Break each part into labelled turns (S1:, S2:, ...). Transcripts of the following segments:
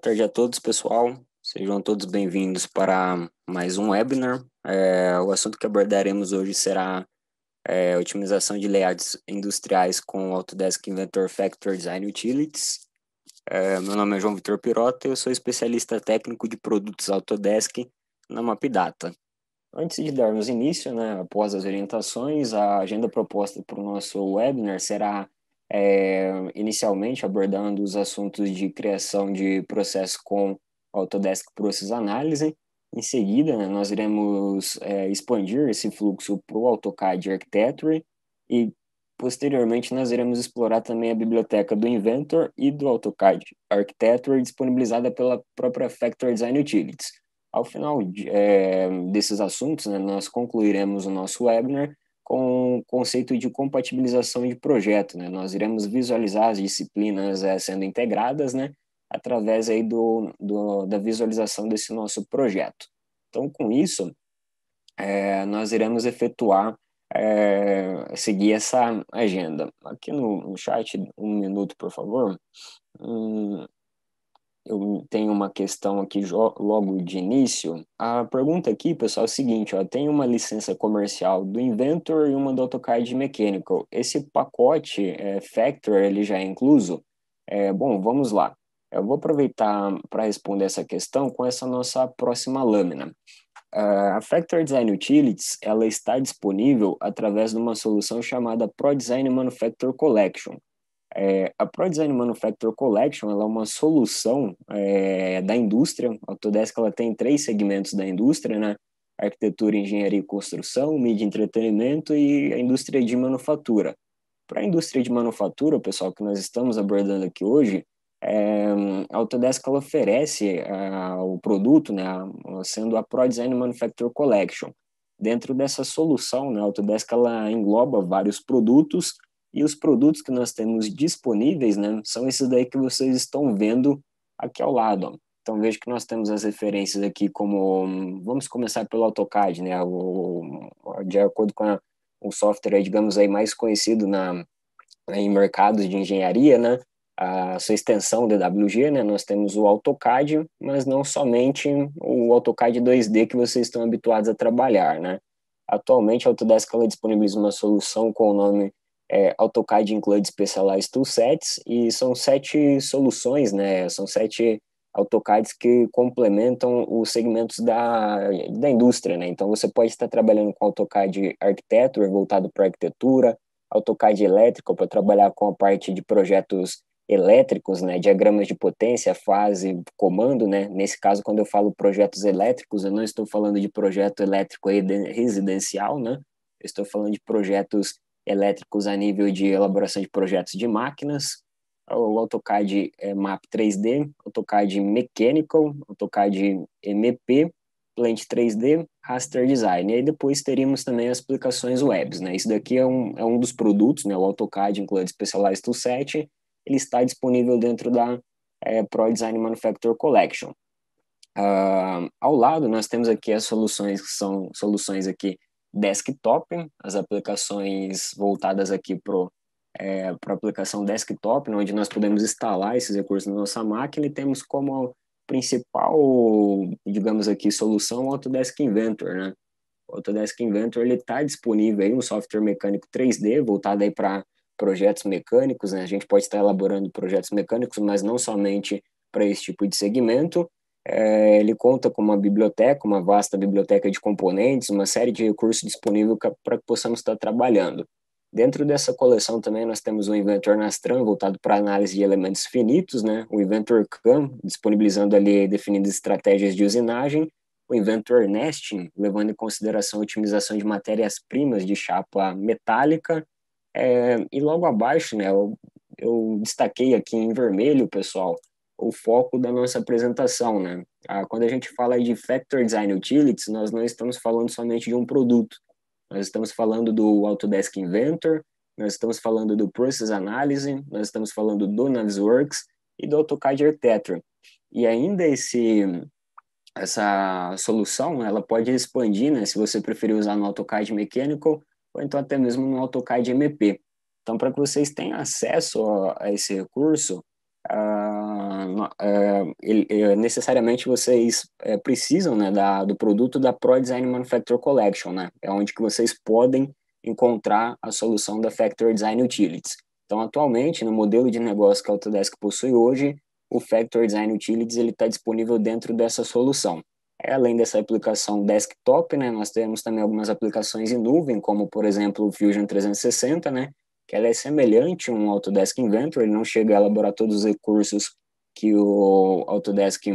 S1: tarde a todos, pessoal. Sejam todos bem-vindos para mais um webinar. É, o assunto que abordaremos hoje será é, otimização de layouts industriais com Autodesk Inventor Factor Design Utilities. É, meu nome é João Vitor Pirota e eu sou especialista técnico de produtos Autodesk na MapData. Antes de darmos início, né, após as orientações, a agenda proposta para o nosso webinar será é, inicialmente abordando os assuntos de criação de processo com Autodesk Process Analysis. Em seguida, né, nós iremos é, expandir esse fluxo para o AutoCAD Architecture e, posteriormente, nós iremos explorar também a biblioteca do Inventor e do AutoCAD Architecture disponibilizada pela própria Factor Design Utilities. Ao final de, é, desses assuntos, né, nós concluiremos o nosso webinar com o conceito de compatibilização de projeto. Né? Nós iremos visualizar as disciplinas é, sendo integradas né, através aí do, do, da visualização desse nosso projeto. Então, com isso, é, nós iremos efetuar, é, seguir essa agenda. Aqui no, no chat, um minuto, por favor. Hum, eu tenho uma questão aqui logo de início. A pergunta aqui, pessoal, é o seguinte, ó, tem uma licença comercial do Inventor e uma do AutoCAD Mechanical. Esse pacote é, Factor, ele já é incluso? É, bom, vamos lá. Eu vou aproveitar para responder essa questão com essa nossa próxima lâmina. Uh, a Factor Design Utilities ela está disponível através de uma solução chamada Pro Design Manufacturer Collection. É, a ProDesign Manufacturer Collection ela é uma solução é, da indústria. A Autodesk ela tem três segmentos da indústria, né? Arquitetura, engenharia e construção, mídia e entretenimento e a indústria de manufatura. Para a indústria de manufatura, pessoal, que nós estamos abordando aqui hoje, é, a Autodesk ela oferece o produto, né, sendo a ProDesign Manufacturer Collection. Dentro dessa solução, né, a Autodesk ela engloba vários produtos e os produtos que nós temos disponíveis, né, são esses daí que vocês estão vendo aqui ao lado. Ó. Então veja que nós temos as referências aqui como, vamos começar pelo AutoCAD, né, o, de acordo com a, o software, digamos aí, mais conhecido na, em mercados de engenharia, né, a sua extensão DWG, né, nós temos o AutoCAD, mas não somente o AutoCAD 2D que vocês estão habituados a trabalhar, né. Atualmente a Autodesk ela disponibiliza uma solução com o nome é, AutoCAD Include Specialized Toolsets, e são sete soluções, né, são sete AutoCADs que complementam os segmentos da, da indústria, né, então você pode estar trabalhando com AutoCAD Architecture, voltado para arquitetura, AutoCAD elétrico, para trabalhar com a parte de projetos elétricos, né, diagramas de potência, fase, comando, né, nesse caso, quando eu falo projetos elétricos, eu não estou falando de projeto elétrico residencial, né, eu estou falando de projetos elétricos a nível de elaboração de projetos de máquinas, o AutoCAD é, Map 3D, AutoCAD Mechanical, AutoCAD MP, Plant 3D, Raster Design. E aí depois teríamos também as aplicações webs, né? Isso daqui é um, é um dos produtos, né? O AutoCAD Include Specialized Toolset, ele está disponível dentro da é, Pro Design Manufacturer Collection. Uh, ao lado nós temos aqui as soluções que são soluções aqui desktop, as aplicações voltadas aqui para é, a aplicação desktop, onde nós podemos instalar esses recursos na nossa máquina e temos como principal, digamos aqui, solução o Autodesk Inventor, né? O Autodesk Inventor ele está disponível aí um software mecânico 3D voltado aí para projetos mecânicos, né? A gente pode estar elaborando projetos mecânicos, mas não somente para esse tipo de segmento. É, ele conta com uma biblioteca, uma vasta biblioteca de componentes, uma série de recursos disponíveis para que possamos estar trabalhando. Dentro dessa coleção também nós temos o Inventor Nastran, voltado para análise de elementos finitos, né? o Inventor CAM, disponibilizando ali definidas estratégias de usinagem, o Inventor Nesting, levando em consideração a otimização de matérias-primas de chapa metálica, é, e logo abaixo, né, eu, eu destaquei aqui em vermelho, pessoal, o foco da nossa apresentação, né? Ah, quando a gente fala de Factor Design Utilities, nós não estamos falando somente de um produto. Nós estamos falando do Autodesk Inventor, nós estamos falando do Process Analysis, nós estamos falando do Navisworks e do AutoCAD Architecture. E ainda esse essa solução, ela pode expandir, né, se você preferir usar no AutoCAD Mechanical ou então até mesmo no AutoCAD MP. Então, para que vocês tenham acesso a esse recurso, uh, é, é, necessariamente vocês é, precisam né, da, do produto da Pro Design Manufacturer Collection, né? É onde que vocês podem encontrar a solução da Factory Design Utilities. Então, atualmente, no modelo de negócio que a Autodesk possui hoje, o Factory Design Utilities está disponível dentro dessa solução. Além dessa aplicação desktop, né, nós temos também algumas aplicações em nuvem, como, por exemplo, o Fusion 360, né, que ela é semelhante a um Autodesk Inventor, ele não chega a elaborar todos os recursos que o Autodesk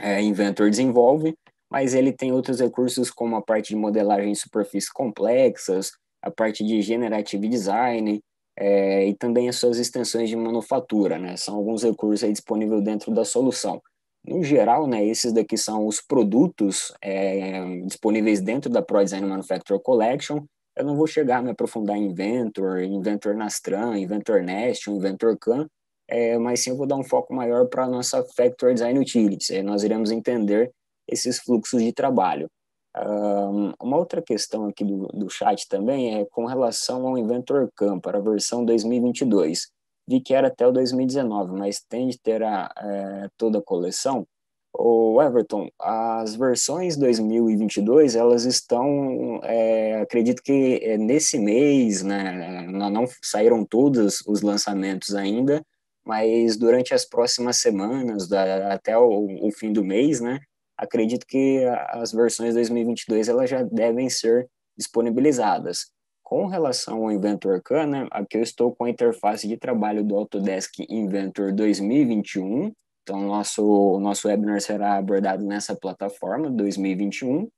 S1: é, Inventor desenvolve, mas ele tem outros recursos como a parte de modelagem de superfícies complexas, a parte de generative design é, e também as suas extensões de manufatura, né? São alguns recursos disponíveis dentro da solução. No geral, né, esses daqui são os produtos é, disponíveis dentro da Pro Design Manufacturer Collection. Eu não vou chegar a me aprofundar em Inventor, Inventor Nastran, Inventor Nest, Inventor CAM, é, mas sim eu vou dar um foco maior para a nossa Factory Design Utilities. Aí nós iremos entender esses fluxos de trabalho. Um, uma outra questão aqui do, do chat também é com relação ao Inventor CAM para a versão 2022 vi que era até o 2019, mas tem de ter a, é, toda a coleção. O Everton, as versões 2022, elas estão, é, acredito que é nesse mês, né, não saíram todos os lançamentos ainda, mas durante as próximas semanas, da, até o, o, fim do mês, né, acredito que as versões 2022 elas já devem ser disponibilizadas. Com relação ao Inventor Khan, aqui eu estou com a interface de trabalho do Autodesk Inventor 2021. Então, nosso, nosso webinar será abordado nessa plataforma 2021.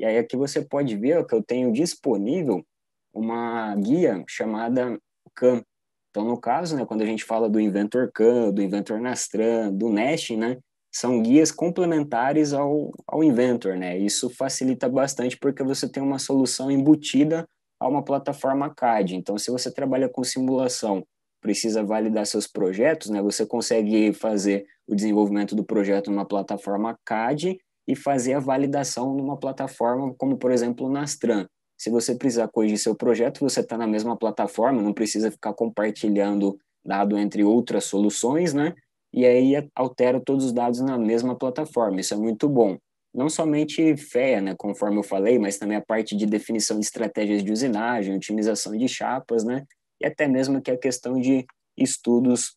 S1: E aí aqui você pode ver que eu tenho disponível uma guia chamada CAM. Então, no caso, né, quando a gente fala do Inventor CAM, do Inventor Nastran, do Nesting, né, são guias complementares ao, ao Inventor, né? Isso facilita bastante porque você tem uma solução embutida a uma plataforma CAD. Então, se você trabalha com simulação, precisa validar seus projetos, né? Você consegue fazer o desenvolvimento do projeto numa plataforma CAD e fazer a validação numa plataforma como, por exemplo, o Nastran. Se você precisar corrigir seu projeto, você está na mesma plataforma, não precisa ficar compartilhando dado entre outras soluções, né? E aí altera todos os dados na mesma plataforma. Isso é muito bom não somente FEA, né, conforme eu falei, mas também a parte de definição de estratégias de usinagem, otimização de chapas, né, e até mesmo que a questão de estudos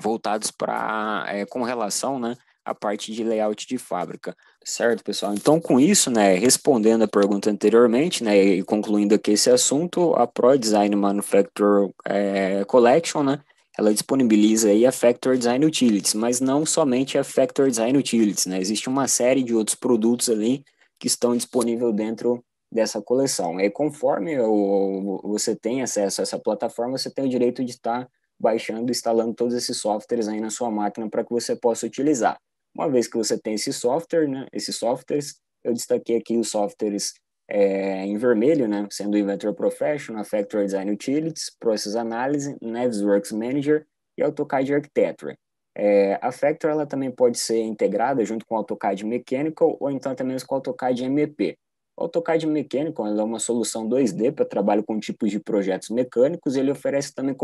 S1: voltados para é, com relação, né, à parte de layout de fábrica, certo, pessoal? Então, com isso, né, respondendo a pergunta anteriormente, né, e concluindo aqui esse assunto, a Pro Design Manufacturer é, Collection, né, ela disponibiliza aí a Factor Design Utilities, mas não somente a Factor Design Utilities, né? Existe uma série de outros produtos ali que estão disponíveis dentro dessa coleção. E conforme o, você tem acesso a essa plataforma, você tem o direito de estar baixando e instalando todos esses softwares aí na sua máquina para que você possa utilizar. Uma vez que você tem esse software, né, esses softwares, eu destaquei aqui os softwares é, em vermelho, né, sendo o Inventor Professional, Factory Design Utilities, Process Analysis, Navisworks Manager e AutoCAD Architecture. É, a Factory ela também pode ser integrada junto com o AutoCAD Mechanical ou então também com o AutoCAD MP. O AutoCAD Mechanical é uma solução 2D para trabalho com tipos de projetos mecânicos e ele oferece também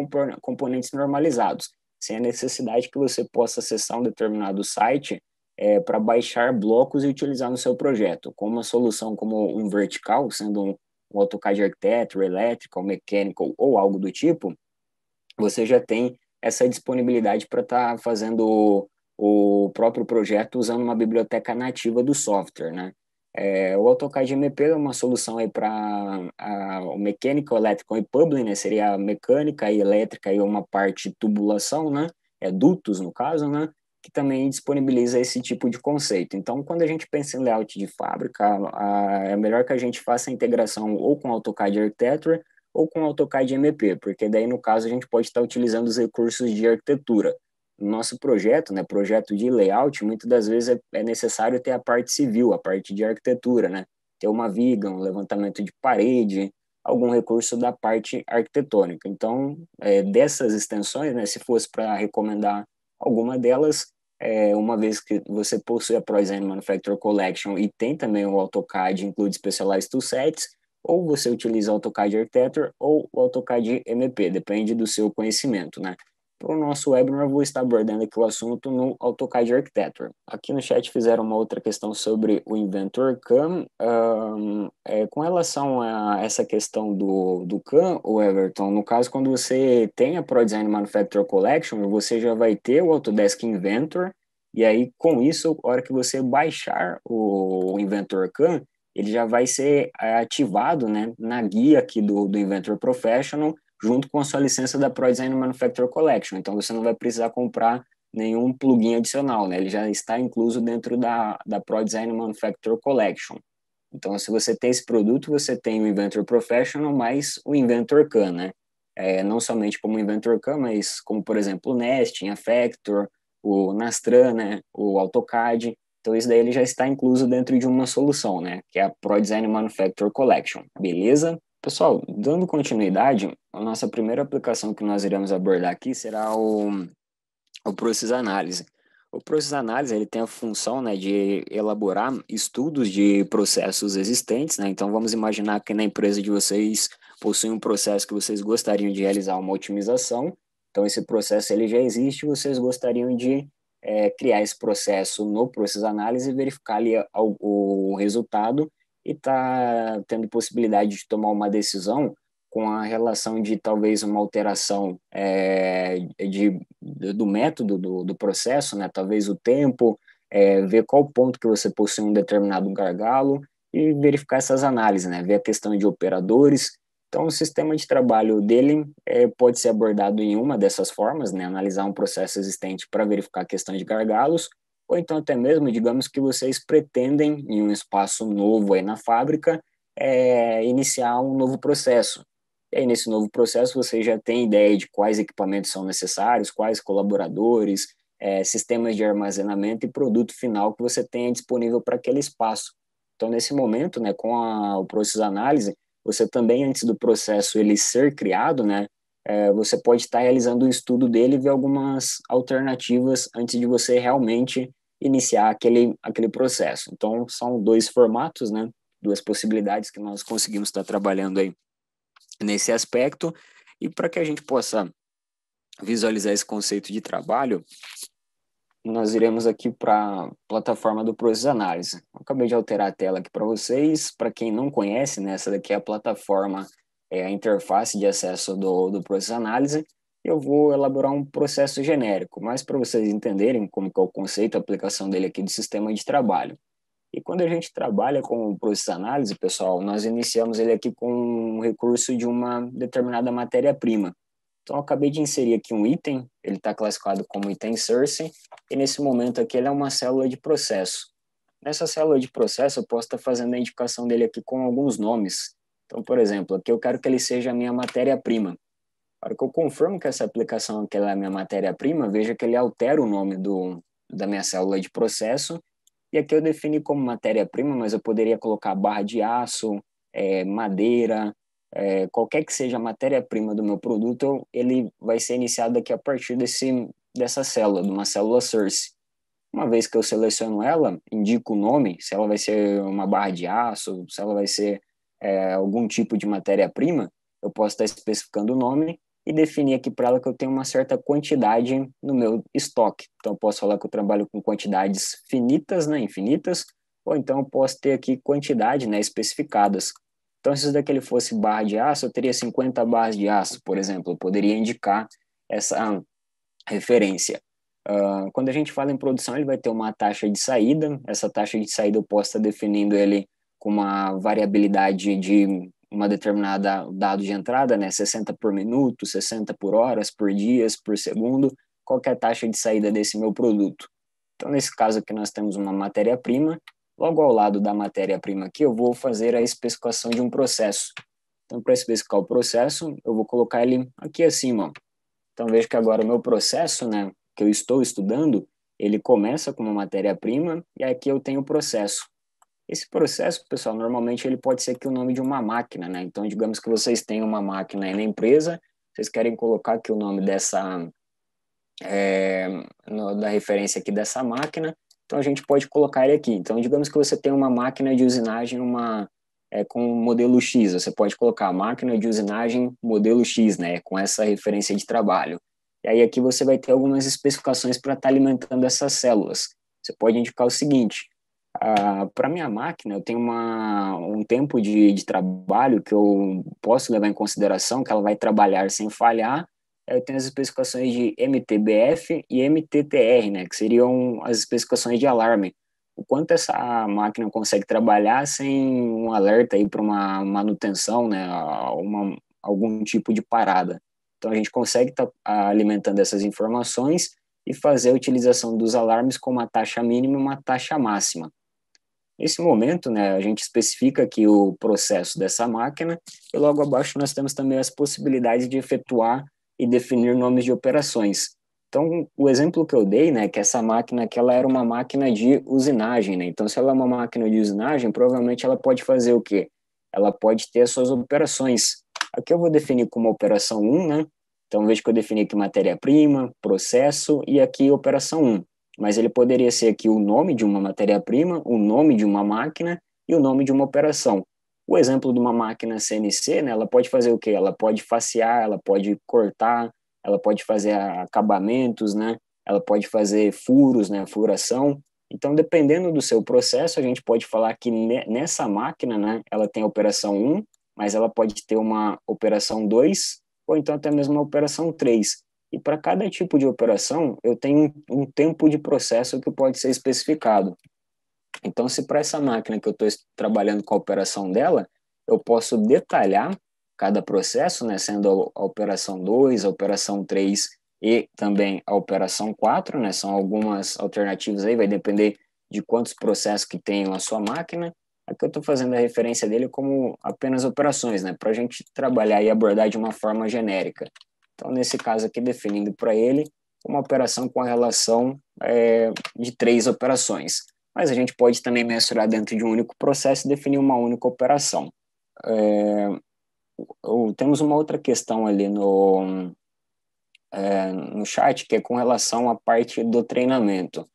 S1: componentes normalizados, sem a necessidade que você possa acessar um determinado site é, para baixar blocos e utilizar no seu projeto, com uma solução como um vertical, sendo um, um AutoCAD Architecture, Electrical, Mechanical ou algo do tipo, você já tem essa disponibilidade para estar tá fazendo o, o, próprio projeto usando uma biblioteca nativa do software, né? É, o AutoCAD MP é uma solução aí para o Mechanical, Electrical e Public, né? Seria mecânica e elétrica e uma parte de tubulação, né? É dutos, no caso, né? que também disponibiliza esse tipo de conceito. Então, quando a gente pensa em layout de fábrica, a, é melhor que a gente faça a integração ou com AutoCAD Architecture ou com AutoCAD MP, porque daí, no caso, a gente pode estar utilizando os recursos de arquitetura. No nosso projeto, né, projeto de layout, muitas das vezes é, é necessário ter a parte civil, a parte de arquitetura, né? Ter uma viga, um levantamento de parede, algum recurso da parte arquitetônica. Então, é, dessas extensões, né, se fosse para recomendar Alguma delas, é, uma vez que você possui a ProDesign Manufacturer Collection e tem também o AutoCAD Include Specialized Toolsets, ou você utiliza AutoCAD Architecture ou o AutoCAD MP, depende do seu conhecimento, né? Para o nosso webinar, vou estar abordando aqui o assunto no AutoCAD Architecture. Aqui no chat fizeram uma outra questão sobre o Inventor CAM. Um, é, com relação a essa questão do, do CAM, o Everton, no caso, quando você tem a ProDesign Manufacturer Collection, você já vai ter o Autodesk Inventor, e aí, com isso, a hora que você baixar o Inventor CAM, ele já vai ser ativado né, na guia aqui do, do Inventor Professional, junto com a sua licença da ProDesign Manufacturer Collection. Então, você não vai precisar comprar nenhum plugin adicional, né? Ele já está incluso dentro da, da ProDesign Manufacturer Collection. Então, se você tem esse produto, você tem o Inventor Professional mais o Inventor CAM, né? É, não somente como Inventor CAM, mas como, por exemplo, o Nesting, a Factor, o Nastran, né? O AutoCAD. Então, isso daí ele já está incluso dentro de uma solução, né? Que é a ProDesign Manufacturer Collection. Beleza? Pessoal, dando continuidade, a nossa primeira aplicação que nós iremos abordar aqui será o, o Process Análise. O Process Análise ele tem a função né, de elaborar estudos de processos existentes. Né? Então, vamos imaginar que na empresa de vocês possui um processo que vocês gostariam de realizar uma otimização. Então, esse processo ele já existe, vocês gostariam de é, criar esse processo no Process Análise e verificar ali o, o resultado e está tendo possibilidade de tomar uma decisão com a relação de talvez uma alteração é, de, do método do, do processo, né? talvez o tempo, é, ver qual ponto que você possui um determinado gargalo e verificar essas análises, né? ver a questão de operadores. Então, o sistema de trabalho dele é, pode ser abordado em uma dessas formas, né? analisar um processo existente para verificar a questão de gargalos, ou então até mesmo, digamos que vocês pretendem, em um espaço novo aí na fábrica, é, iniciar um novo processo. E aí, nesse novo processo, você já tem ideia de quais equipamentos são necessários, quais colaboradores, é, sistemas de armazenamento e produto final que você tenha disponível para aquele espaço. Então, nesse momento, né, com a, o processo análise, você também, antes do processo ele ser criado, né, é, você pode estar realizando um estudo dele e ver algumas alternativas antes de você realmente iniciar aquele, aquele processo. Então, são dois formatos, né? Duas possibilidades que nós conseguimos estar trabalhando aí nesse aspecto. E para que a gente possa visualizar esse conceito de trabalho, nós iremos aqui para a plataforma do Process Análise. acabei de alterar a tela aqui para vocês. Para quem não conhece, né, essa daqui é a plataforma, é a interface de acesso do, do Process Análise eu vou elaborar um processo genérico, mas para vocês entenderem como é o conceito, a aplicação dele aqui de sistema de trabalho. E quando a gente trabalha com o processo análise, pessoal, nós iniciamos ele aqui com um recurso de uma determinada matéria-prima. Então, eu acabei de inserir aqui um item, ele está classificado como item source, e nesse momento aqui ele é uma célula de processo. Nessa célula de processo, eu posso estar fazendo a indicação dele aqui com alguns nomes. Então, por exemplo, aqui eu quero que ele seja a minha matéria-prima. A hora que eu confirmo que essa aplicação aqui é a minha matéria-prima, veja que ele altera o nome do, da minha célula de processo, e aqui eu defini como matéria-prima, mas eu poderia colocar barra de aço, é, madeira, é, qualquer que seja a matéria-prima do meu produto, ele vai ser iniciado aqui a partir desse, dessa célula, de uma célula source. Uma vez que eu seleciono ela, indico o nome, se ela vai ser uma barra de aço, se ela vai ser é, algum tipo de matéria-prima, eu posso estar especificando o nome e definir aqui para ela que eu tenho uma certa quantidade no meu estoque. Então, eu posso falar que eu trabalho com quantidades finitas, né, infinitas, ou então eu posso ter aqui quantidade, né, especificadas. Então, se isso daqui fosse barra de aço, eu teria 50 barras de aço, por exemplo, eu poderia indicar essa referência. Uh, quando a gente fala em produção, ele vai ter uma taxa de saída, essa taxa de saída eu posso estar definindo ele com uma variabilidade de uma determinada dado de entrada, né, 60 por minuto, 60 por horas, por dias, por segundo, qual a taxa de saída desse meu produto. Então, nesse caso aqui, nós temos uma matéria-prima, logo ao lado da matéria-prima aqui, eu vou fazer a especificação de um processo. Então, para especificar o processo, eu vou colocar ele aqui acima. Então, veja que agora o meu processo, né, que eu estou estudando, ele começa com uma matéria-prima, e aqui eu tenho o processo. Esse processo, pessoal, normalmente ele pode ser aqui o nome de uma máquina, né? Então, digamos que vocês têm uma máquina aí na empresa, vocês querem colocar aqui o nome dessa, é, no, da referência aqui dessa máquina, então a gente pode colocar ele aqui. Então, digamos que você tem uma máquina de usinagem, uma é, com modelo X, você pode colocar máquina de usinagem modelo X, né? Com essa referência de trabalho. E aí aqui você vai ter algumas especificações para estar tá alimentando essas células. Você pode indicar o seguinte, ah, para minha máquina, eu tenho uma, um tempo de, de trabalho que eu posso levar em consideração, que ela vai trabalhar sem falhar. Eu tenho as especificações de MTBF e MTTR, né, que seriam as especificações de alarme. O quanto essa máquina consegue trabalhar sem um alerta aí para uma manutenção, né, uma, algum tipo de parada. Então a gente consegue estar tá alimentando essas informações e fazer a utilização dos alarmes com uma taxa mínima e uma taxa máxima. Nesse momento, né, a gente especifica aqui o processo dessa máquina e logo abaixo nós temos também as possibilidades de efetuar e definir nomes de operações. Então, o exemplo que eu dei, né, que essa máquina que ela era uma máquina de usinagem, né? Então, se ela é uma máquina de usinagem, provavelmente ela pode fazer o quê? Ela pode ter as suas operações. Aqui eu vou definir como operação 1, né? Então, veja que eu defini aqui matéria-prima, processo e aqui operação 1 mas ele poderia ser aqui o nome de uma matéria-prima, o nome de uma máquina e o nome de uma operação. O exemplo de uma máquina CNC, né, ela pode fazer o quê? Ela pode facear, ela pode cortar, ela pode fazer acabamentos, né? Ela pode fazer furos, né, furação. Então, dependendo do seu processo, a gente pode falar que nessa máquina, né, ela tem a operação 1, mas ela pode ter uma operação 2 ou então até mesmo uma operação 3. E para cada tipo de operação, eu tenho um tempo de processo que pode ser especificado. Então, se para essa máquina que eu estou trabalhando com a operação dela, eu posso detalhar cada processo, né, sendo a operação 2, a operação 3 e também a operação 4, né, são algumas alternativas aí, vai depender de quantos processos que tem a sua máquina. Aqui eu estou fazendo a referência dele como apenas operações, né, para a gente trabalhar e abordar de uma forma genérica. Então, nesse caso aqui, definindo para ele uma operação com a relação é, de três operações. Mas a gente pode também mensurar dentro de um único processo e definir uma única operação. É, temos uma outra questão ali no, é, no chat, que é com relação à parte do treinamento.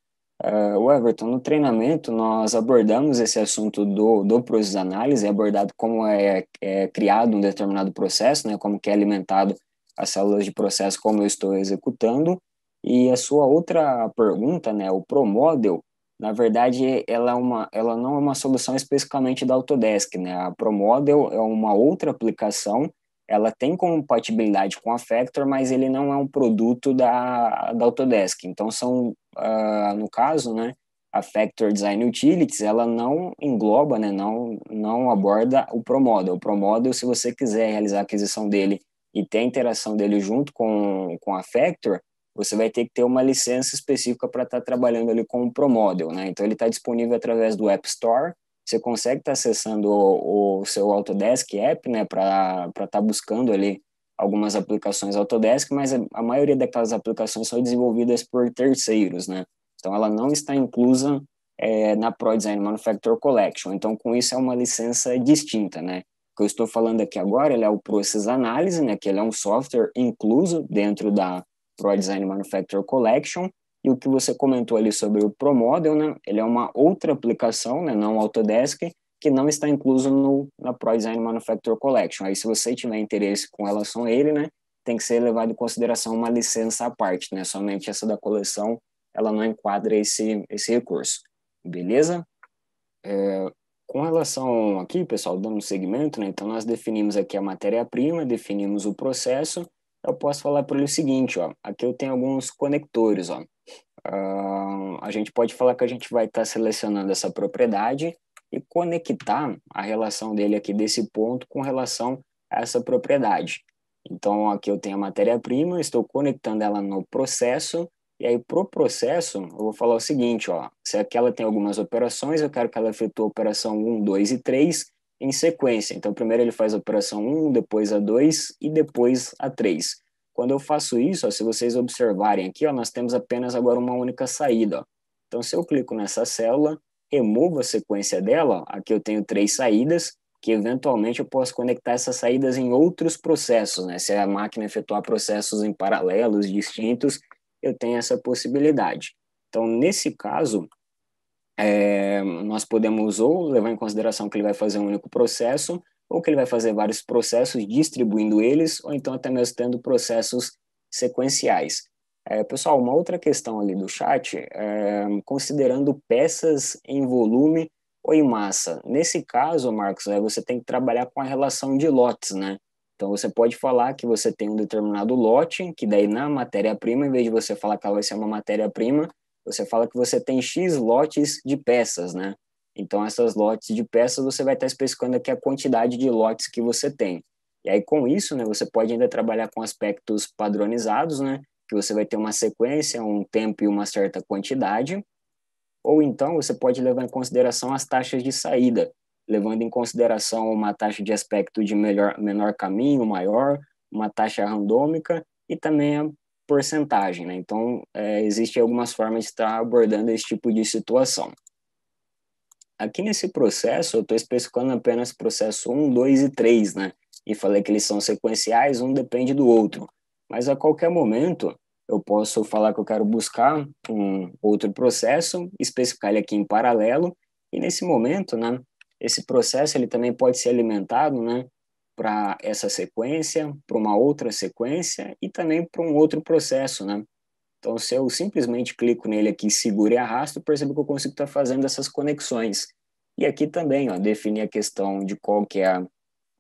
S1: Uh, o Everton, no treinamento nós abordamos esse assunto do, do processo de análise, é abordado como é, é, criado um determinado processo, né, como que é alimentado as células de processo como eu estou executando. E a sua outra pergunta, né, o ProModel, na verdade, ela, é uma, ela não é uma solução especificamente da Autodesk, né? A ProModel é uma outra aplicação, ela tem compatibilidade com a Factor, mas ele não é um produto da, da Autodesk. Então, são, uh, no caso, né, a Factor Design Utilities, ela não engloba, né, não, não aborda o ProModel. O ProModel, se você quiser realizar a aquisição dele e ter a interação dele junto com, com a Factor, você vai ter que ter uma licença específica para estar tá trabalhando ali com o ProModel, né? Então ele está disponível através do App Store. Você consegue estar tá acessando o, o, seu Autodesk App, né, para estar tá buscando ali algumas aplicações Autodesk, mas a, a maioria daquelas aplicações são desenvolvidas por terceiros, né? Então ela não está inclusa é, na Pro Design Manufacturer Collection. Então com isso é uma licença distinta, né? Que eu estou falando aqui agora, ele é o Process Analysis, né, que ele é um software incluso dentro da Pro Design Manufacturer Collection, e o que você comentou ali sobre o ProModel, né, ele é uma outra aplicação, né, não Autodesk, que não está incluso no, na Pro Design Manufacturer Collection. Aí, se você tiver interesse com relação a ele, né, tem que ser levado em consideração uma licença à parte, né, somente essa da coleção, ela não enquadra esse, esse recurso. Beleza? É, com relação aqui, pessoal, dando segmento, né? Então nós definimos aqui a matéria-prima, definimos o processo. Eu posso falar para ele o seguinte, ó. Aqui eu tenho alguns conectores, ó. Uh, a gente pode falar que a gente vai estar tá selecionando essa propriedade e conectar a relação dele aqui desse ponto com relação a essa propriedade. Então aqui eu tenho a matéria-prima, estou conectando ela no processo e aí, para o processo, eu vou falar o seguinte, ó, se aquela tem algumas operações, eu quero que ela efetue a operação 1, 2 e 3 em sequência. Então, primeiro ele faz a operação 1, depois a 2 e depois a 3. Quando eu faço isso, ó, se vocês observarem aqui, ó, nós temos apenas agora uma única saída. Ó. Então, se eu clico nessa célula, removo a sequência dela, aqui eu tenho três saídas, que eventualmente eu posso conectar essas saídas em outros processos, né? Se a máquina efetuar processos em paralelos, distintos, eu tenho essa possibilidade. Então, nesse caso, é, nós podemos ou levar em consideração que ele vai fazer um único processo, ou que ele vai fazer vários processos, distribuindo eles, ou então até mesmo tendo processos sequenciais. É, pessoal, uma outra questão ali do chat, é, considerando peças em volume ou em massa. Nesse caso, Marcos, é, você tem que trabalhar com a relação de lotes, né? Então, você pode falar que você tem um determinado lote, que daí na matéria-prima, em vez de você falar que ela vai ser uma matéria-prima, você fala que você tem X lotes de peças, né? Então, essas lotes de peças, você vai estar especificando aqui a quantidade de lotes que você tem. E aí, com isso, né, você pode ainda trabalhar com aspectos padronizados, né? Que você vai ter uma sequência, um tempo e uma certa quantidade. Ou então, você pode levar em consideração as taxas de saída, levando em consideração uma taxa de aspecto de melhor, menor caminho, maior, uma taxa randômica e também a porcentagem. Né? Então, é, existem algumas formas de estar abordando esse tipo de situação. Aqui nesse processo, eu estou especificando apenas processo 1, 2 e 3, né? E falei que eles são sequenciais, um depende do outro. Mas a qualquer momento, eu posso falar que eu quero buscar um outro processo, especificar ele aqui em paralelo, e nesse momento, né, esse processo ele também pode ser alimentado, né, para essa sequência, para uma outra sequência e também para um outro processo, né? Então, se eu simplesmente clico nele aqui, seguro e arrasto, percebo que eu consigo estar fazendo essas conexões. E aqui também, ó, definir a questão de qual que é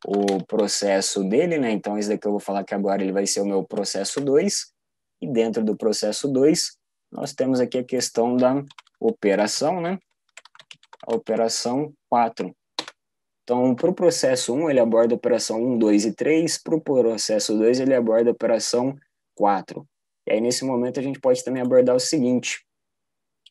S1: o processo dele, né? Então, esse daqui eu vou falar que agora ele vai ser o meu processo 2. E dentro do processo 2, nós temos aqui a questão da operação, né? A operação 4. Então, para o processo 1, ele aborda a operação 1, 2 e 3. Para o processo 2, ele aborda a operação 4. E aí, nesse momento, a gente pode também abordar o seguinte.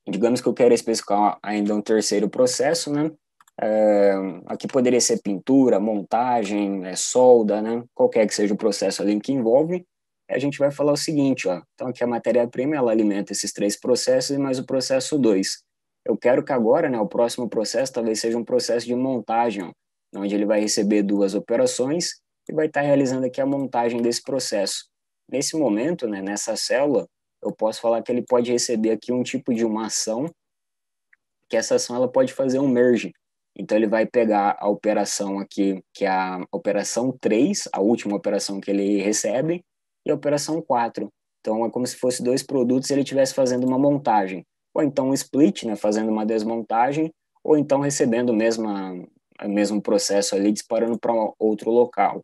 S1: Digamos que eu quero especificar ainda um terceiro processo, né? É, aqui poderia ser pintura, montagem, é, solda, né? Qualquer que seja o processo ali que envolve. A gente vai falar o seguinte, ó. Então, aqui a matéria-prima, ela alimenta esses três processos e mais o processo 2. Eu quero que agora, né, o próximo processo talvez seja um processo de montagem, onde ele vai receber duas operações e vai estar realizando aqui a montagem desse processo. Nesse momento, né, nessa célula, eu posso falar que ele pode receber aqui um tipo de uma ação, que essa ação ela pode fazer um merge. Então ele vai pegar a operação aqui, que é a operação 3, a última operação que ele recebe, e a operação 4. Então é como se fosse dois produtos e ele estivesse fazendo uma montagem. Ou então um split, né, fazendo uma desmontagem, ou então recebendo o mesmo processo ali disparando para outro local.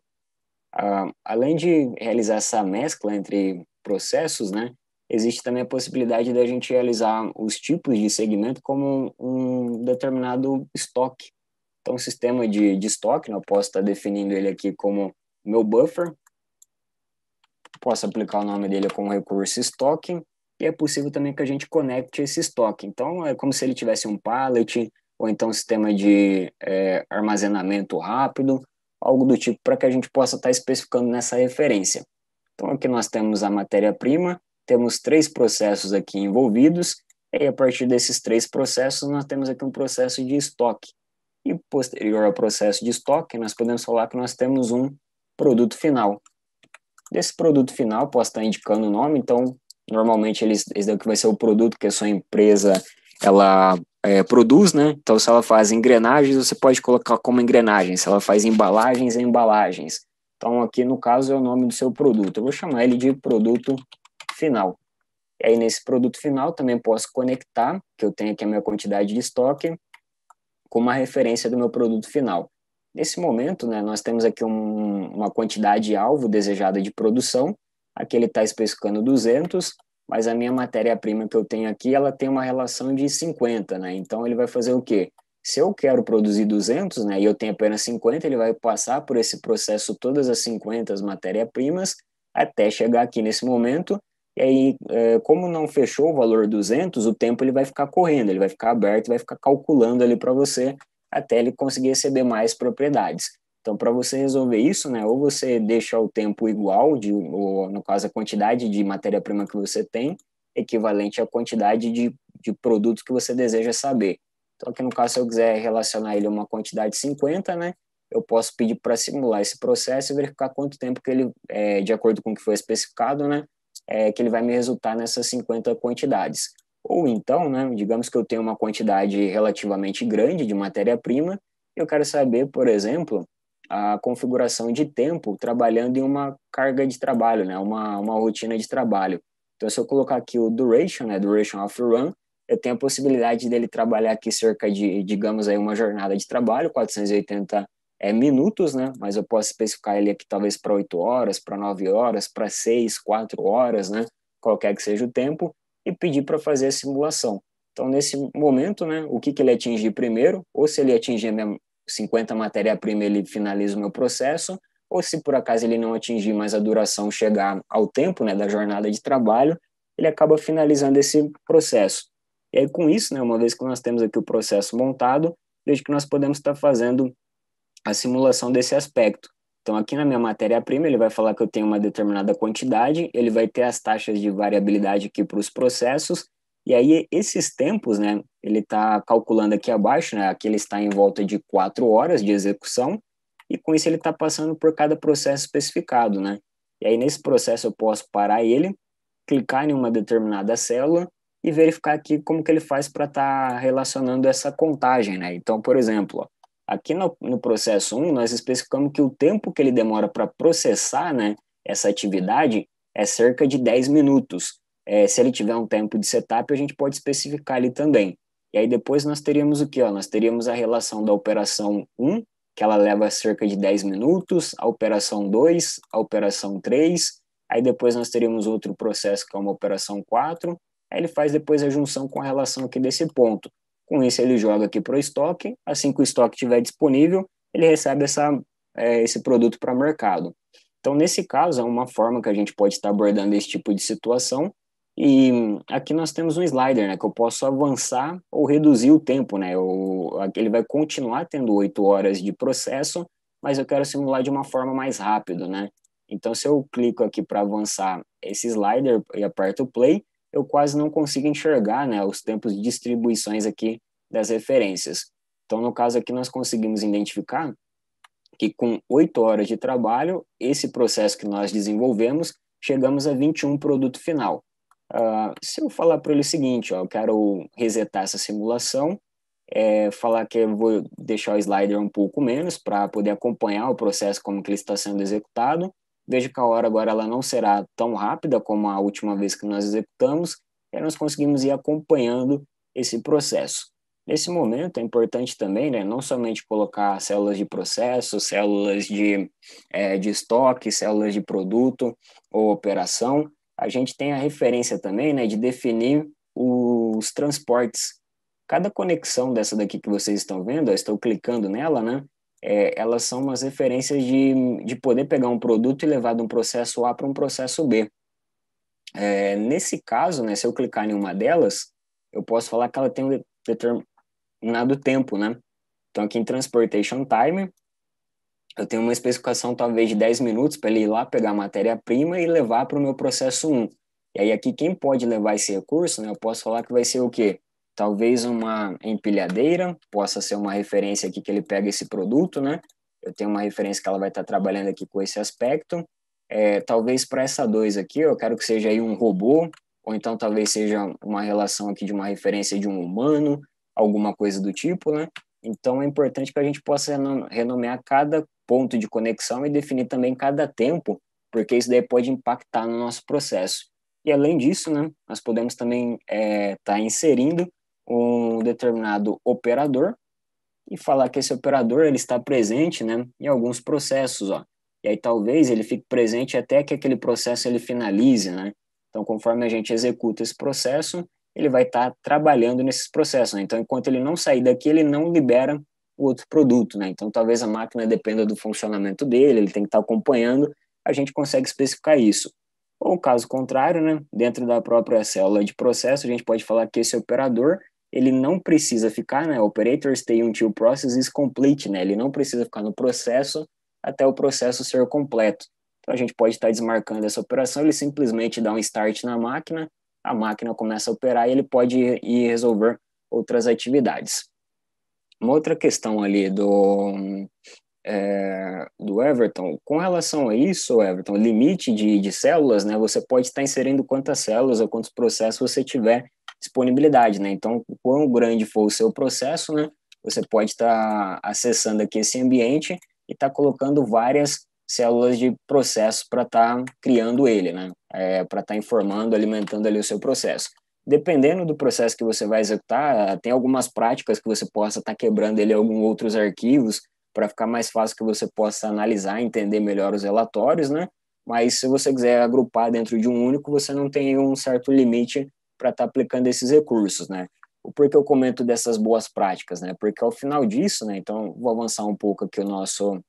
S1: Uh, além de realizar essa mescla entre processos, né, existe também a possibilidade da gente realizar os tipos de segmento como um determinado estoque. Então, o sistema de, de estoque, né, eu posso estar definindo ele aqui como meu buffer, posso aplicar o nome dele como recurso estoque, e é possível também que a gente conecte esse estoque. Então, é como se ele tivesse um pallet, ou então sistema de é, armazenamento rápido, algo do tipo, para que a gente possa estar tá especificando nessa referência. Então, aqui nós temos a matéria-prima, temos três processos aqui envolvidos, e a partir desses três processos, nós temos aqui um processo de estoque. E posterior ao processo de estoque, nós podemos falar que nós temos um produto final. Desse produto final, posso estar indicando o nome, então, normalmente, eles, esse daqui vai ser o produto que a sua empresa ela é, produz, né? Então, se ela faz engrenagens, você pode colocar como engrenagens. Se ela faz embalagens, é embalagens. Então, aqui no caso é o nome do seu produto. Eu vou chamar ele de produto final. E aí, nesse produto final, também posso conectar, que eu tenho aqui a minha quantidade de estoque, com uma referência do meu produto final. Nesse momento, né, nós temos aqui um, uma quantidade alvo desejada de produção. Aqui ele está especificando 200, mas a minha matéria-prima que eu tenho aqui, ela tem uma relação de 50, né? Então ele vai fazer o quê? Se eu quero produzir 200, né, e eu tenho apenas 50, ele vai passar por esse processo todas as 50 matérias-primas até chegar aqui nesse momento. E aí, é, como não fechou o valor 200, o tempo ele vai ficar correndo, ele vai ficar aberto, vai ficar calculando ali para você até ele conseguir receber mais propriedades. Então, para você resolver isso, né, ou você deixa o tempo igual, de, ou, no caso, a quantidade de matéria-prima que você tem, equivalente à quantidade de, de produtos que você deseja saber. Então, aqui no caso, se eu quiser relacionar ele a uma quantidade de 50, né, eu posso pedir para simular esse processo e verificar quanto tempo que ele, é, de acordo com o que foi especificado, né, é, que ele vai me resultar nessas 50 quantidades. Ou então, né, digamos que eu tenho uma quantidade relativamente grande de matéria-prima, eu quero saber, por exemplo, a configuração de tempo trabalhando em uma carga de trabalho, né, uma, uma rotina de trabalho. Então, se eu colocar aqui o duration, né, duration of run, eu tenho a possibilidade dele trabalhar aqui cerca de, digamos aí, uma jornada de trabalho, 480 é, minutos, né, mas eu posso especificar ele aqui talvez para 8 horas, para 9 horas, para 6, 4 horas, né, qualquer que seja o tempo, e pedir para fazer a simulação. Então, nesse momento, né, o que, que ele atingir primeiro, ou se ele atingir 50 matéria-prima, ele finaliza o meu processo, ou se por acaso ele não atingir mais a duração, chegar ao tempo né, da jornada de trabalho, ele acaba finalizando esse processo. E aí, com isso, né, uma vez que nós temos aqui o processo montado, vejo que nós podemos estar fazendo a simulação desse aspecto. Então, aqui na minha matéria-prima, ele vai falar que eu tenho uma determinada quantidade, ele vai ter as taxas de variabilidade aqui para os processos, e aí, esses tempos, né, ele está calculando aqui abaixo, né, aqui ele está em volta de quatro horas de execução, e com isso ele está passando por cada processo especificado, né? E aí, nesse processo, eu posso parar ele, clicar em uma determinada célula e verificar aqui como que ele faz para estar tá relacionando essa contagem, né? Então, por exemplo, ó, aqui no, no processo 1, nós especificamos que o tempo que ele demora para processar, né, essa atividade é cerca de 10 minutos. É, se ele tiver um tempo de setup, a gente pode especificar ali também. E aí depois nós teríamos o que? Nós teríamos a relação da operação 1, que ela leva cerca de 10 minutos, a operação 2, a operação 3, aí depois nós teríamos outro processo que é uma operação 4, aí ele faz depois a junção com a relação aqui desse ponto. Com isso ele joga aqui para o estoque, assim que o estoque estiver disponível, ele recebe essa, é, esse produto para mercado. Então, nesse caso, é uma forma que a gente pode estar abordando esse tipo de situação, e aqui nós temos um slider, né, que eu posso avançar ou reduzir o tempo, né, eu, ele vai continuar tendo oito horas de processo, mas eu quero simular de uma forma mais rápida, né. Então, se eu clico aqui para avançar esse slider e aperto o play, eu quase não consigo enxergar, né, os tempos de distribuições aqui das referências. Então, no caso aqui, nós conseguimos identificar que com oito horas de trabalho, esse processo que nós desenvolvemos, chegamos a 21 produto final. Uh, se eu falar para ele o seguinte, ó, eu quero resetar essa simulação, é, falar que eu vou deixar o slider um pouco menos para poder acompanhar o processo como que ele está sendo executado, vejo que a hora agora ela não será tão rápida como a última vez que nós executamos, e nós conseguimos ir acompanhando esse processo. Nesse momento é importante também, né, não somente colocar células de processo, células de, é, de estoque, células de produto ou operação, a gente tem a referência também né, de definir os transportes. Cada conexão dessa daqui que vocês estão vendo, eu estou clicando nela, né? É, elas são umas referências de, de poder pegar um produto e levar de um processo A para um processo B. É, nesse caso, né, se eu clicar em uma delas, eu posso falar que ela tem um determinado tempo, né? Então, aqui em Transportation Time, eu tenho uma especificação talvez de 10 minutos para ele ir lá pegar a matéria-prima e levar para o meu processo 1. E aí aqui quem pode levar esse recurso, né, eu posso falar que vai ser o quê? Talvez uma empilhadeira, possa ser uma referência aqui que ele pega esse produto, né? Eu tenho uma referência que ela vai estar trabalhando aqui com esse aspecto. É, talvez para essa 2 aqui, eu quero que seja aí um robô, ou então talvez seja uma relação aqui de uma referência de um humano, alguma coisa do tipo, né? Então é importante que a gente possa renomear cada ponto de conexão e definir também cada tempo, porque isso daí pode impactar no nosso processo. E além disso, né, nós podemos também estar é, tá inserindo um determinado operador e falar que esse operador ele está presente né, em alguns processos. Ó. E aí talvez ele fique presente até que aquele processo ele finalize. Né? Então, conforme a gente executa esse processo, ele vai estar tá trabalhando nesses processos. Né? Então, enquanto ele não sair daqui, ele não libera outro produto, né? Então, talvez a máquina dependa do funcionamento dele, ele tem que estar acompanhando, a gente consegue especificar isso. Ou caso contrário, né? Dentro da própria célula de processo, a gente pode falar que esse operador, ele não precisa ficar, né? Operator stay until process is complete, né? Ele não precisa ficar no processo até o processo ser completo. Então, a gente pode estar desmarcando essa operação, ele simplesmente dá um start na máquina, a máquina começa a operar e ele pode ir resolver outras atividades. Uma outra questão ali do, é, do Everton, com relação a isso, Everton, limite de, de células, né, você pode estar inserindo quantas células ou quantos processos você tiver disponibilidade, né, então, quão grande for o seu processo, né, você pode estar acessando aqui esse ambiente e está colocando várias células de processo para estar tá criando ele, né? É, para estar tá informando, alimentando ali o seu processo. Dependendo do processo que você vai executar, tem algumas práticas que você possa estar tá quebrando ele alguns outros arquivos para ficar mais fácil que você possa analisar, entender melhor os relatórios, né? Mas se você quiser agrupar dentro de um único, você não tem um certo limite para estar tá aplicando esses recursos, né? O porquê eu comento dessas boas práticas, né? Porque ao final disso, né? Então, vou avançar um pouco aqui o nosso,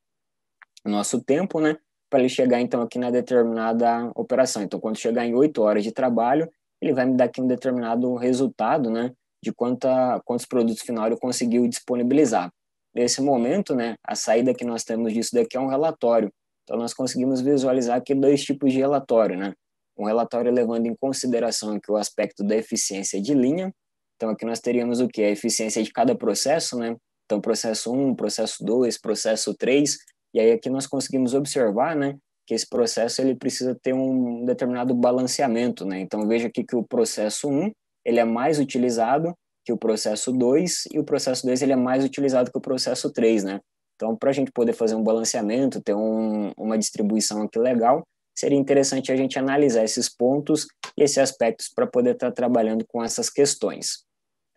S1: o nosso tempo, né? Para ele chegar, então, aqui na determinada operação. Então, quando chegar em oito horas de trabalho, ele vai me dar aqui um determinado resultado, né? De quanta, quantos produtos final ele conseguiu disponibilizar. Nesse momento, né? A saída que nós temos disso daqui é um relatório. Então, nós conseguimos visualizar aqui dois tipos de relatório, né? Um relatório levando em consideração aqui o aspecto da eficiência de linha, então, aqui nós teríamos o que? A eficiência de cada processo, né? Então, processo 1, processo 2, processo 3, e aí aqui nós conseguimos observar, né, que esse processo ele precisa ter um determinado balanceamento, né? Então, veja aqui que o processo 1, ele é mais utilizado que o processo 2, e o processo 2 ele é mais utilizado que o processo 3, né? Então, para a gente poder fazer um balanceamento, ter um, uma distribuição aqui legal, seria interessante a gente analisar esses pontos e esses aspectos para poder estar tá trabalhando com essas questões.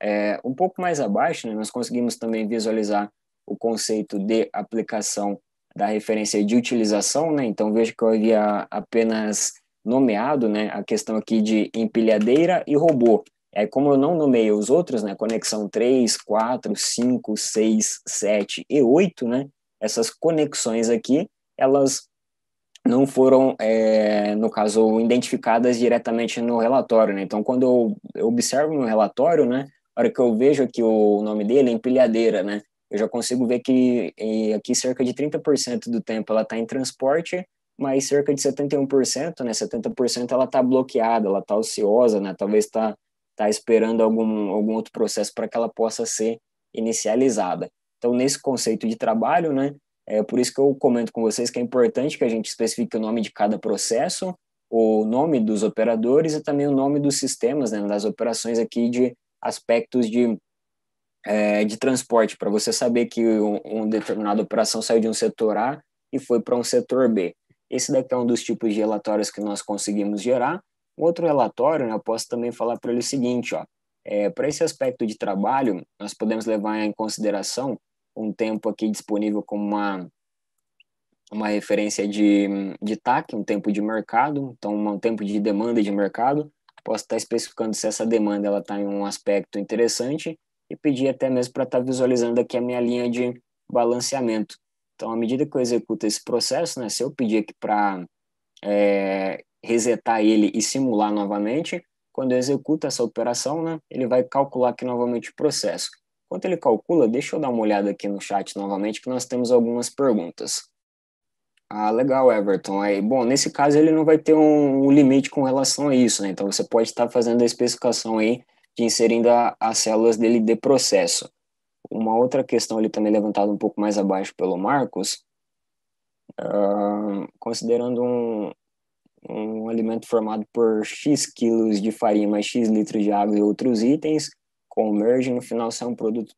S1: É, um pouco mais abaixo, né, nós conseguimos também visualizar o conceito de aplicação da referência de utilização, né? Então veja que eu havia apenas nomeado, né, a questão aqui de empilhadeira e robô. Aí, como eu não nomeei os outros, né, conexão 3, 4, 5, 6, 7 e 8, né, essas conexões aqui, elas não foram, é, no caso, identificadas diretamente no relatório, né? Então, quando eu, eu observo no relatório, né, a hora que eu vejo aqui o nome dele é empilhadeira, né? Eu já consigo ver que aqui cerca de 30% do tempo ela está em transporte, mas cerca de 71%, né, 70% ela está bloqueada, ela está ociosa, né? Talvez está tá esperando algum, algum outro processo para que ela possa ser inicializada. Então, nesse conceito de trabalho, né, é por isso que eu comento com vocês que é importante que a gente especifique o nome de cada processo, o nome dos operadores e também o nome dos sistemas, né, das operações aqui de aspectos de, é, de transporte, para você saber que um, um determinada operação saiu de um setor A e foi para um setor B. Esse daqui é um dos tipos de relatórios que nós conseguimos gerar. Um outro relatório, né, eu posso também falar para ele o seguinte, ó, é, para esse aspecto de trabalho, nós podemos levar em consideração um tempo aqui disponível como uma, uma referência de, de TAC, um tempo de mercado, então um tempo de demanda de mercado. Posso estar especificando se essa demanda ela está em um aspecto interessante e pedir até mesmo para estar visualizando aqui a minha linha de balanceamento. Então, à medida que eu executo esse processo, né, se eu pedir aqui para é, resetar ele e simular novamente, quando eu executo essa operação, né, ele vai calcular aqui novamente o processo. Enquanto ele calcula, deixa eu dar uma olhada aqui no chat novamente, que nós temos algumas perguntas. Ah, legal, Everton. Aí, bom, nesse caso ele não vai ter um, um limite com relação a isso, né? Então você pode estar fazendo a especificação aí de inserindo a, as células dele de processo. Uma outra questão ali também levantada um pouco mais abaixo pelo Marcos, uh, considerando um, um alimento formado por X quilos de farinha mais X litros de água e outros itens, com merge no final sai um produto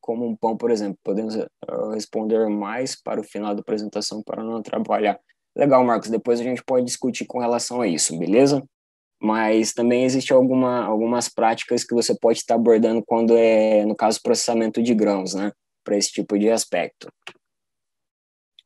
S1: como um pão, por exemplo. Podemos uh, responder mais para o final da apresentação para não atrapalhar. Legal, Marcos. Depois a gente pode discutir com relação a isso, beleza? Mas também existe alguma, algumas práticas que você pode estar abordando quando é, no caso, processamento de grãos, né? Para esse tipo de aspecto.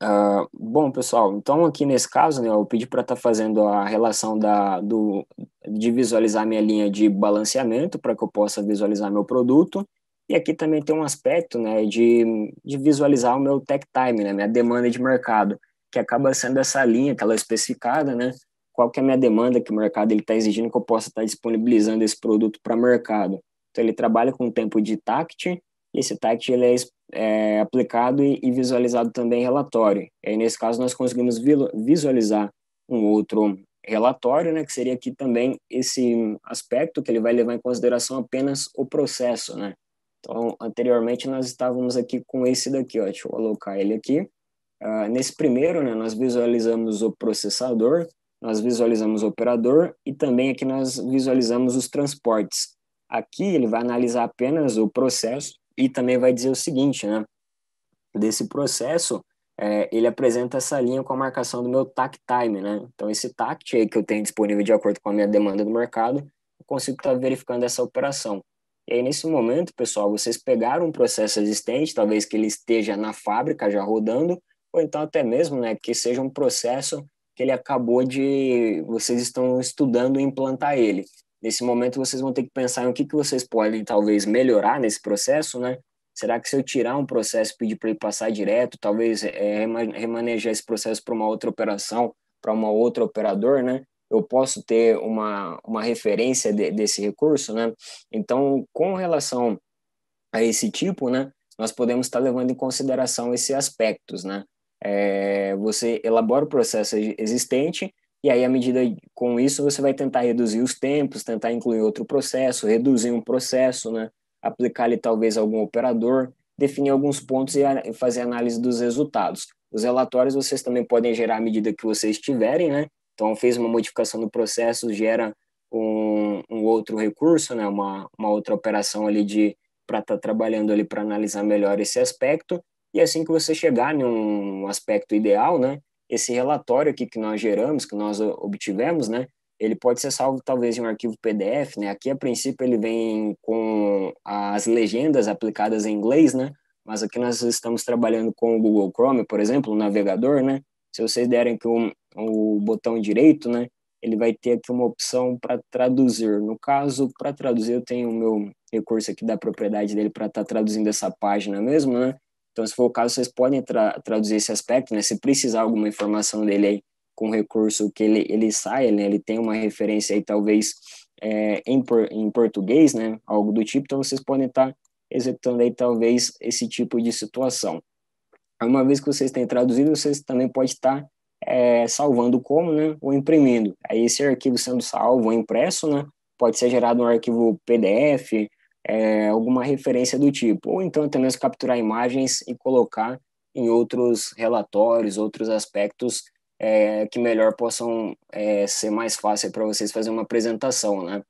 S1: Uh, bom, pessoal, então aqui nesse caso, né, eu pedi para estar tá fazendo a relação da, do, de visualizar minha linha de balanceamento para que eu possa visualizar meu produto. E aqui também tem um aspecto né, de, de visualizar o meu tech time, né, minha demanda de mercado, que acaba sendo essa linha que ela é especificada, né, qual que é a minha demanda que o mercado está exigindo que eu possa estar tá disponibilizando esse produto para o mercado. Então, ele trabalha com tempo de TACT, e esse TACT ele é, é aplicado e, e, visualizado também em relatório. E aí, nesse caso, nós conseguimos visualizar um outro relatório, né, que seria aqui também esse aspecto que ele vai levar em consideração apenas o processo, né. Então, anteriormente nós estávamos aqui com esse daqui, ó, deixa eu colocar ele aqui. Uh, nesse primeiro, né, nós visualizamos o processador, nós visualizamos o operador e também aqui nós visualizamos os transportes. Aqui ele vai analisar apenas o processo e também vai dizer o seguinte, né, desse processo, é, ele apresenta essa linha com a marcação do meu TAC time, né? Então, esse TAC aí que eu tenho disponível de acordo com a minha demanda do mercado, eu consigo estar tá verificando essa operação. E aí, nesse momento, pessoal, vocês pegaram um processo existente, talvez que ele esteja na fábrica já rodando, ou então até mesmo, né, que seja um processo que ele acabou de, vocês estão estudando implantar ele. Nesse momento, vocês vão ter que pensar em o que, que vocês podem, talvez, melhorar nesse processo, né? Será que se eu tirar um processo e pedir para ele passar direto, talvez é, remanejar esse processo para uma outra operação, para uma outra operador, né? eu posso ter uma, uma referência de, desse recurso, né? Então, com relação a esse tipo, né, nós podemos estar levando em consideração esses aspectos, né? É, você elabora o processo existente e aí, à medida com isso, você vai tentar reduzir os tempos, tentar incluir outro processo, reduzir um processo, né? Aplicar ali talvez algum operador, definir alguns pontos e fazer análise dos resultados. Os relatórios vocês também podem gerar à medida que vocês tiverem, né? Então, fez uma modificação do processo, gera um, um outro recurso, né, uma, uma outra operação ali de para estar tá trabalhando ali para analisar melhor esse aspecto. E assim que você chegar em um aspecto ideal, né, esse relatório aqui que nós geramos, que nós obtivemos, né, ele pode ser salvo talvez em um arquivo PDF, né? Aqui a princípio ele vem com as legendas aplicadas em inglês, né? Mas aqui nós estamos trabalhando com o Google Chrome, por exemplo, o navegador, né? Se vocês derem que o, o botão direito, né, ele vai ter aqui uma opção para traduzir. No caso, para traduzir, eu tenho o meu recurso aqui da propriedade dele para estar tá traduzindo essa página mesmo, né? Então, se for o caso, vocês podem tra traduzir esse aspecto, né? Se precisar alguma informação dele aí com recurso que ele, ele saia, né? Ele tem uma referência aí, talvez, é, em, por, em português, né? Algo do tipo, então vocês podem estar tá executando aí, talvez, esse tipo de situação. Uma vez que vocês têm traduzido, vocês também podem estar é, salvando como, né, ou imprimindo. Aí esse arquivo sendo salvo ou impresso, né, pode ser gerado um arquivo PDF, é, alguma referência do tipo, ou então até mesmo capturar imagens e colocar em outros relatórios, outros aspectos é, que melhor possam é, ser mais fácil para vocês fazer uma apresentação, né?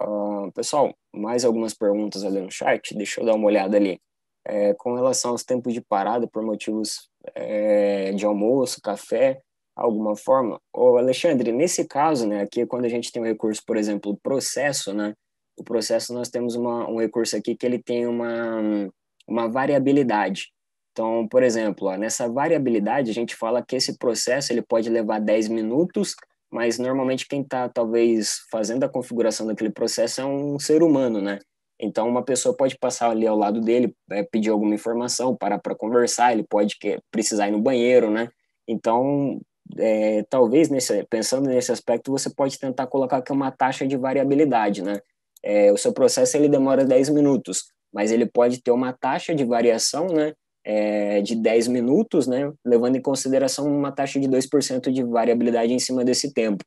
S1: Uh, pessoal, mais algumas perguntas ali no chat, deixa eu dar uma olhada ali é, com relação aos tempos de parada por motivos é, de almoço, café, alguma forma. Ô, Alexandre, nesse caso, né, aqui quando a gente tem um recurso, por exemplo, processo, né, o processo nós temos uma, um recurso aqui que ele tem uma, uma variabilidade. Então, por exemplo, ó, nessa variabilidade a gente fala que esse processo ele pode levar 10 minutos, mas normalmente quem está talvez fazendo a configuração daquele processo é um ser humano, né? Então, uma pessoa pode passar ali ao lado dele, é, pedir alguma informação, parar para conversar, ele pode que, precisar ir no banheiro, né? Então, é, talvez, nesse, pensando nesse aspecto, você pode tentar colocar aqui uma taxa de variabilidade, né? É, o seu processo ele demora 10 minutos, mas ele pode ter uma taxa de variação, né? É, de 10 minutos, né? Levando em consideração uma taxa de 2% de variabilidade em cima desse tempo.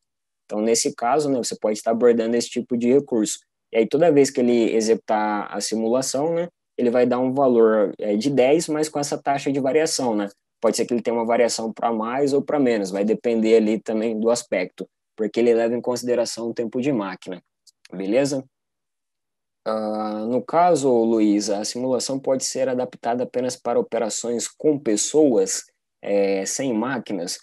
S1: Então, nesse caso, né, você pode estar abordando esse tipo de recurso. E aí, toda vez que ele executar a simulação, né, ele vai dar um valor é, de 10, mas com essa taxa de variação, né? Pode ser que ele tenha uma variação para mais ou para menos, vai depender ali também do aspecto, porque ele leva em consideração o tempo de máquina, beleza? Uh, no caso, Luiz, a simulação pode ser adaptada apenas para operações com pessoas, é, sem máquinas,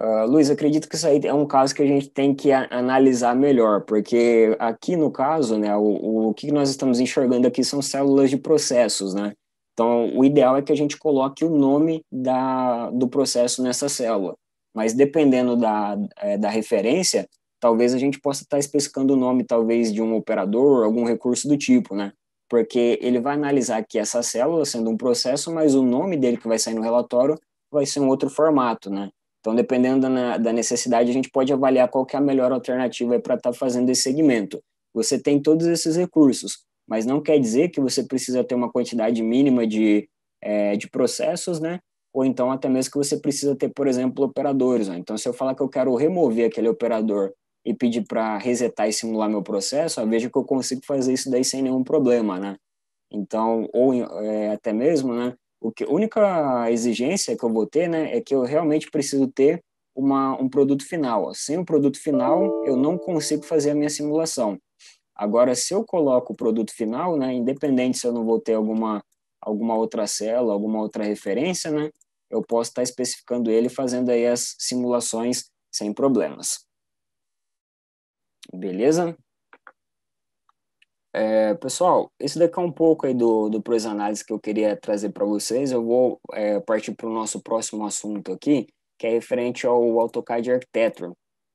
S1: Uh, Luiz, acredito que isso aí é um caso que a gente tem que analisar melhor, porque aqui no caso, né, o, o que nós estamos enxergando aqui são células de processos, né? Então, o ideal é que a gente coloque o nome da, do processo nessa célula, mas dependendo da, é, da referência, talvez a gente possa estar especificando o nome, talvez, de um operador, algum recurso do tipo, né? Porque ele vai analisar aqui essa célula sendo um processo, mas o nome dele que vai sair no relatório vai ser um outro formato, né? Então, dependendo da, da necessidade, a gente pode avaliar qual é a melhor alternativa para estar tá fazendo esse segmento. Você tem todos esses recursos, mas não quer dizer que você precisa ter uma quantidade mínima de, é, de processos, né? Ou então até mesmo que você precisa ter, por exemplo, operadores. Ó. Então, se eu falar que eu quero remover aquele operador e pedir para resetar e simular meu processo, ó, veja que eu consigo fazer isso daí sem nenhum problema, né? Então, ou é, até mesmo, né? O que, a única exigência que eu vou ter, né, é que eu realmente preciso ter uma, um produto final. Sem o produto final, eu não consigo fazer a minha simulação. Agora, se eu coloco o produto final, né, independente se eu não vou ter alguma, alguma outra célula, alguma outra referência, né, eu posso estar especificando ele fazendo aí as simulações sem problemas. Beleza? É, pessoal, esse daqui é um pouco aí do, do Pros Análise que eu queria trazer para vocês. Eu vou é, partir para o nosso próximo assunto aqui, que é referente ao AutoCAD Architecture.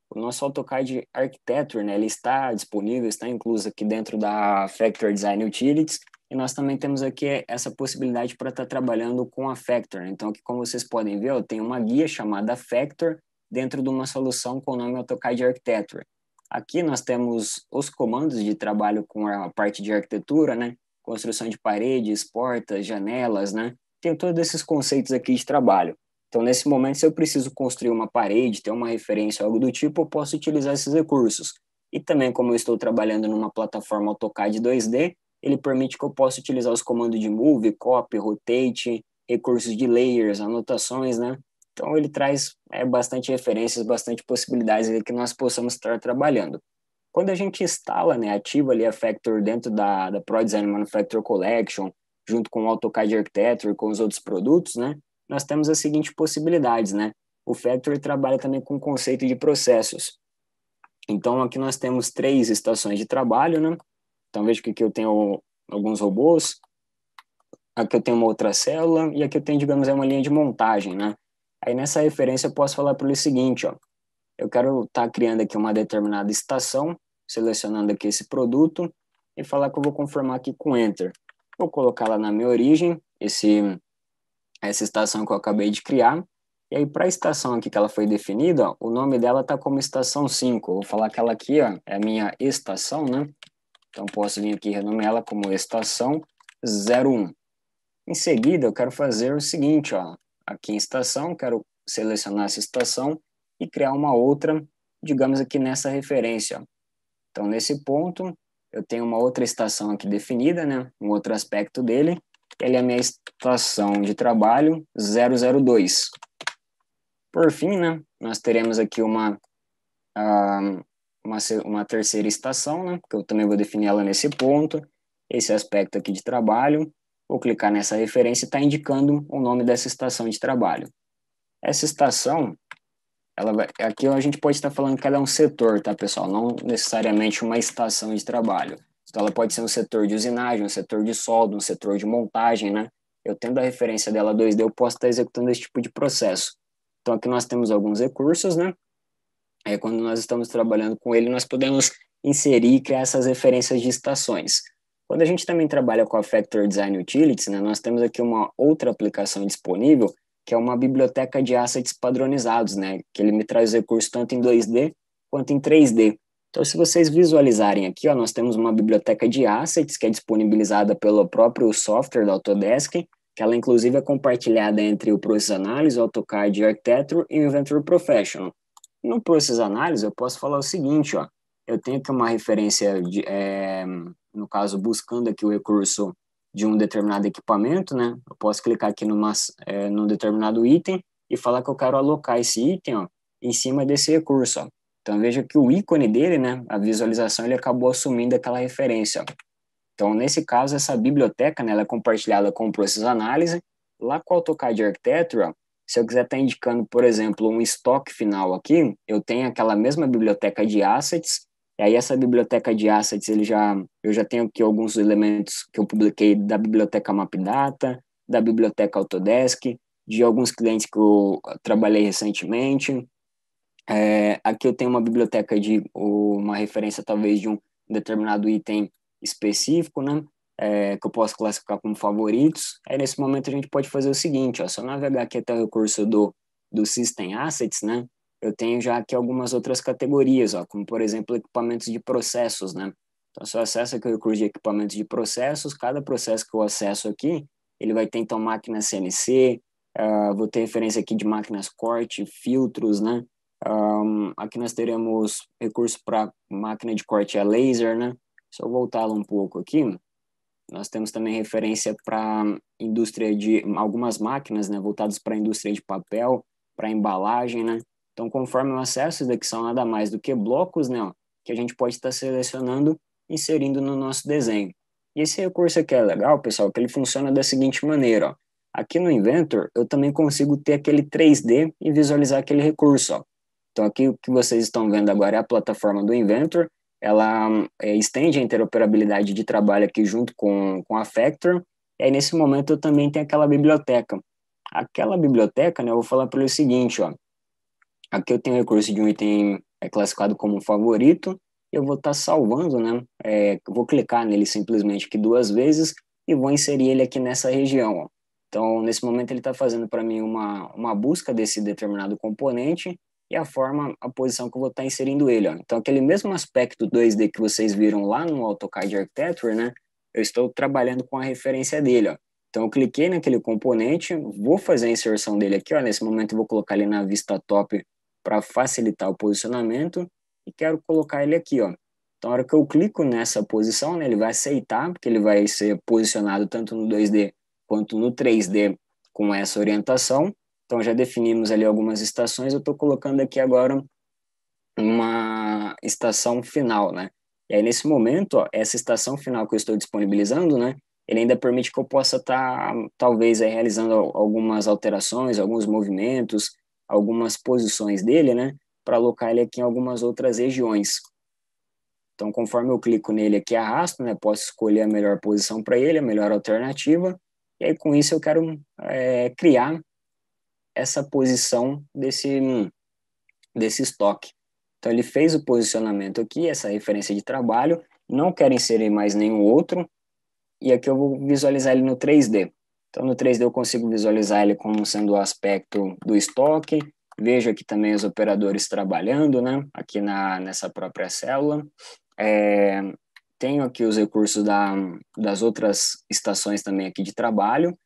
S1: O nosso AutoCAD Architecture, né, ele está disponível, está incluso aqui dentro da Factor Design Utilities, e nós também temos aqui essa possibilidade para estar tá trabalhando com a Factor. Então, aqui, como vocês podem ver, eu tenho uma guia chamada Factor dentro de uma solução com o nome AutoCAD Architecture. Aqui nós temos os comandos de trabalho com a parte de arquitetura, né? Construção de paredes, portas, janelas, né? Tem todos esses conceitos aqui de trabalho. Então, nesse momento, se eu preciso construir uma parede, ter uma referência, algo do tipo, eu posso utilizar esses recursos. E também, como eu estou trabalhando numa plataforma AutoCAD 2D, ele permite que eu possa utilizar os comandos de Move, Copy, Rotate, recursos de layers, anotações, né? Então, ele traz é, bastante referências, bastante possibilidades que nós possamos estar trabalhando. Quando a gente instala, né, ativa ali a Factor dentro da, da Pro Design Manufacturer Collection, junto com o AutoCAD Architecture, com os outros produtos, né, nós temos as seguintes possibilidades, né? O Factor trabalha também com o conceito de processos. Então, aqui nós temos três estações de trabalho, né? Então, veja que aqui eu tenho alguns robôs, aqui eu tenho uma outra célula, e aqui eu tenho, digamos, é uma linha de montagem, né? Aí nessa referência eu posso falar para ele o seguinte, ó, eu quero estar tá criando aqui uma determinada estação, selecionando aqui esse produto e falar que eu vou conformar aqui com Enter. Vou colocar lá na minha origem esse, essa estação que eu acabei de criar. E aí, para a estação aqui que ela foi definida, ó, o nome dela está como estação 5. vou falar que ela aqui ó, é a minha estação, né? Então, posso vir aqui e renomear ela como estação 01. Em seguida, eu quero fazer o seguinte, ó, aqui em estação, quero selecionar essa estação e criar uma outra, digamos aqui nessa referência. Então, nesse ponto, eu tenho uma outra estação aqui definida, né? Um outro aspecto dele. Ele é a minha estação de trabalho 002. Por fim, né? Nós teremos aqui uma, uma, uma terceira estação, né? Que eu também vou definir ela nesse ponto. Esse aspecto aqui de trabalho vou clicar nessa referência e está indicando o nome dessa estação de trabalho. Essa estação, ela vai, aqui a gente pode estar falando que ela é um setor, tá, pessoal? Não necessariamente uma estação de trabalho. Então, ela pode ser um setor de usinagem, um setor de solda, um setor de montagem, né? Eu tendo a referência dela 2D, eu posso estar executando esse tipo de processo. Então, aqui nós temos alguns recursos, né? É, quando nós estamos trabalhando com ele, nós podemos inserir e criar essas referências de estações. Quando a gente também trabalha com a Factor Design Utilities, né, nós temos aqui uma outra aplicação disponível, que é uma biblioteca de assets padronizados, né, que ele me traz recursos tanto em 2D quanto em 3D. Então, se vocês visualizarem aqui, ó, nós temos uma biblioteca de assets que é disponibilizada pelo próprio software da Autodesk, que ela inclusive é compartilhada entre o Process Analysis, o AutoCAD Architecture e o Inventor Professional. No Process Analysis, eu posso falar o seguinte, ó, eu tenho aqui uma referência de, é, no caso, buscando aqui o recurso de um determinado equipamento, né? Eu posso clicar aqui numa, é, num determinado item e falar que eu quero alocar esse item ó, em cima desse recurso. Ó. Então, veja que o ícone dele, né, a visualização, ele acabou assumindo aquela referência. Ó. Então, nesse caso, essa biblioteca, né, ela é compartilhada com o Process Analysis. Lá com o AutoCAD Architecture, se eu quiser estar tá indicando, por exemplo, um estoque final aqui, eu tenho aquela mesma biblioteca de assets e aí essa biblioteca de assets, ele já, eu já tenho aqui alguns elementos que eu publiquei da biblioteca MapData, da biblioteca Autodesk, de alguns clientes que eu trabalhei recentemente. É, aqui eu tenho uma biblioteca de uma referência talvez de um determinado item específico, né? É, que eu posso classificar como favoritos. Aí nesse momento a gente pode fazer o seguinte, ó, se eu navegar aqui até o recurso do, do System Assets, né? Eu tenho já aqui algumas outras categorias, ó, como por exemplo equipamentos de processos, né? Então, se eu acesso aqui o recurso de equipamentos de processos, cada processo que eu acesso aqui, ele vai ter então máquina CNC, uh, ah, vou ter referência aqui de máquinas corte, filtros, né? Um, aqui nós teremos recurso para máquina de corte a laser, né? Se eu voltar um pouco aqui, nós temos também referência para indústria de algumas máquinas, né, voltadas para a indústria de papel, para embalagem, né? Então, conforme o acesso, daqui são nada mais do que blocos, né, ó, que a gente pode estar selecionando, inserindo no nosso desenho. E esse recurso aqui é legal, pessoal, que ele funciona da seguinte maneira, ó. Aqui no Inventor, eu também consigo ter aquele 3D e visualizar aquele recurso. Ó. Então, aqui o que vocês estão vendo agora é a plataforma do Inventor. Ela é, estende a interoperabilidade de trabalho aqui junto com, com a Factor. E aí, nesse momento, eu também tenho aquela biblioteca. Aquela biblioteca, né, eu vou falar para ele o seguinte, ó. Aqui eu tenho recurso de um item é classificado como favorito. Eu vou estar tá salvando, né? É, vou clicar nele simplesmente aqui duas vezes e vou inserir ele aqui nessa região, ó. Então, nesse momento, ele está fazendo para mim uma, uma busca desse determinado componente e a forma, a posição que eu vou estar tá inserindo ele. Ó. Então, aquele mesmo aspecto 2D que vocês viram lá no AutoCAD Architecture, né? Eu estou trabalhando com a referência dele, ó. Então, eu cliquei naquele componente, vou fazer a inserção dele aqui, ó. Nesse momento, eu vou colocar ele na vista top para facilitar o posicionamento e quero colocar ele aqui, ó. Então, na hora que eu clico nessa posição, né, ele vai aceitar, porque ele vai ser posicionado tanto no 2D quanto no 3D com essa orientação. Então, já definimos ali algumas estações, eu estou colocando aqui agora uma estação final, né? E aí, nesse momento, ó, essa estação final que eu estou disponibilizando, né? Ele ainda permite que eu possa estar, tá, talvez, aí, realizando algumas alterações, alguns movimentos, algumas posições dele, né? Para alocar ele aqui em algumas outras regiões. Então, conforme eu clico nele aqui arrasto, né? Posso escolher a melhor posição para ele, a melhor alternativa. E aí, com isso, eu quero é, criar essa posição desse, desse estoque. Então, ele fez o posicionamento aqui, essa referência de trabalho, não quero inserir mais nenhum outro, e aqui eu vou visualizar ele no 3D. Então, no 3D eu consigo visualizar ele como sendo o aspecto do estoque, vejo aqui também os operadores trabalhando, né, aqui na, nessa própria célula. É, tenho aqui os recursos da, das outras estações também aqui de trabalho,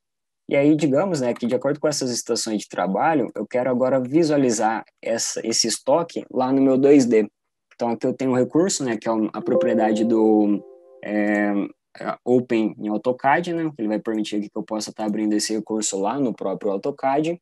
S1: e aí, digamos, né, que de acordo com essas estações de trabalho, eu quero agora visualizar essa, esse estoque lá no meu 2D. Então, aqui eu tenho um recurso, né, que é a propriedade do é, Open em AutoCAD, né, ele vai permitir que eu possa estar abrindo esse recurso lá no próprio AutoCAD.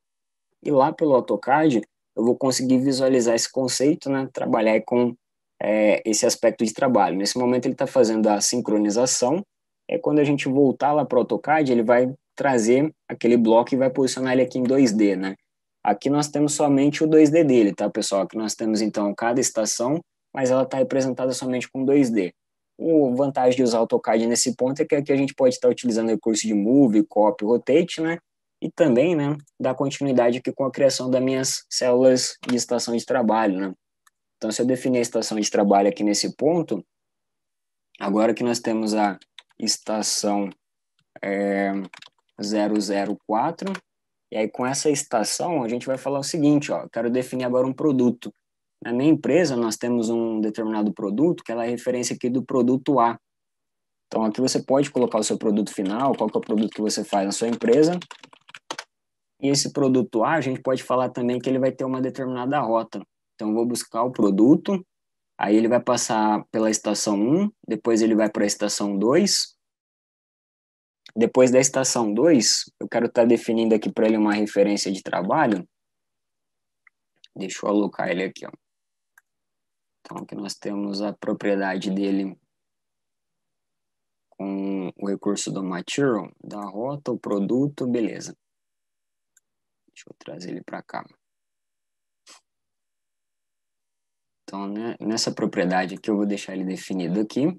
S1: E lá pelo AutoCAD, eu vou conseguir visualizar esse conceito, né, trabalhar com é, esse aspecto de trabalho. Nesse momento, ele está fazendo a sincronização. É quando a gente voltar lá para o AutoCAD, ele vai trazer aquele bloco e vai posicionar ele aqui em 2D, né? Aqui nós temos somente o 2D dele, tá, pessoal? Aqui nós temos, então, cada estação, mas ela está representada somente com 2D. O vantagem de usar AutoCAD nesse ponto é que aqui a gente pode estar utilizando recurso de Move, Copy, Rotate, né? E também, né, dar continuidade aqui com a criação das minhas células de estação de trabalho, né? Então, se eu definir a estação de trabalho aqui nesse ponto, agora que nós temos a estação é, 004. E aí, com essa estação, a gente vai falar o seguinte, ó, quero definir agora um produto. Na minha empresa, nós temos um determinado produto, que ela é referência aqui do produto A. Então, aqui você pode colocar o seu produto final, qual que é o produto que você faz na sua empresa. E esse produto A, a gente pode falar também que ele vai ter uma determinada rota. Então, vou buscar o produto, aí ele vai passar pela estação 1, depois ele vai para a estação 2, depois da estação 2, eu quero estar tá definindo aqui para ele uma referência de trabalho. Deixa eu alocar ele aqui. Ó. Então, aqui nós temos a propriedade dele com o recurso do material, da rota, o produto, beleza. Deixa eu trazer ele para cá. Então, né, nessa propriedade aqui, eu vou deixar ele definido aqui.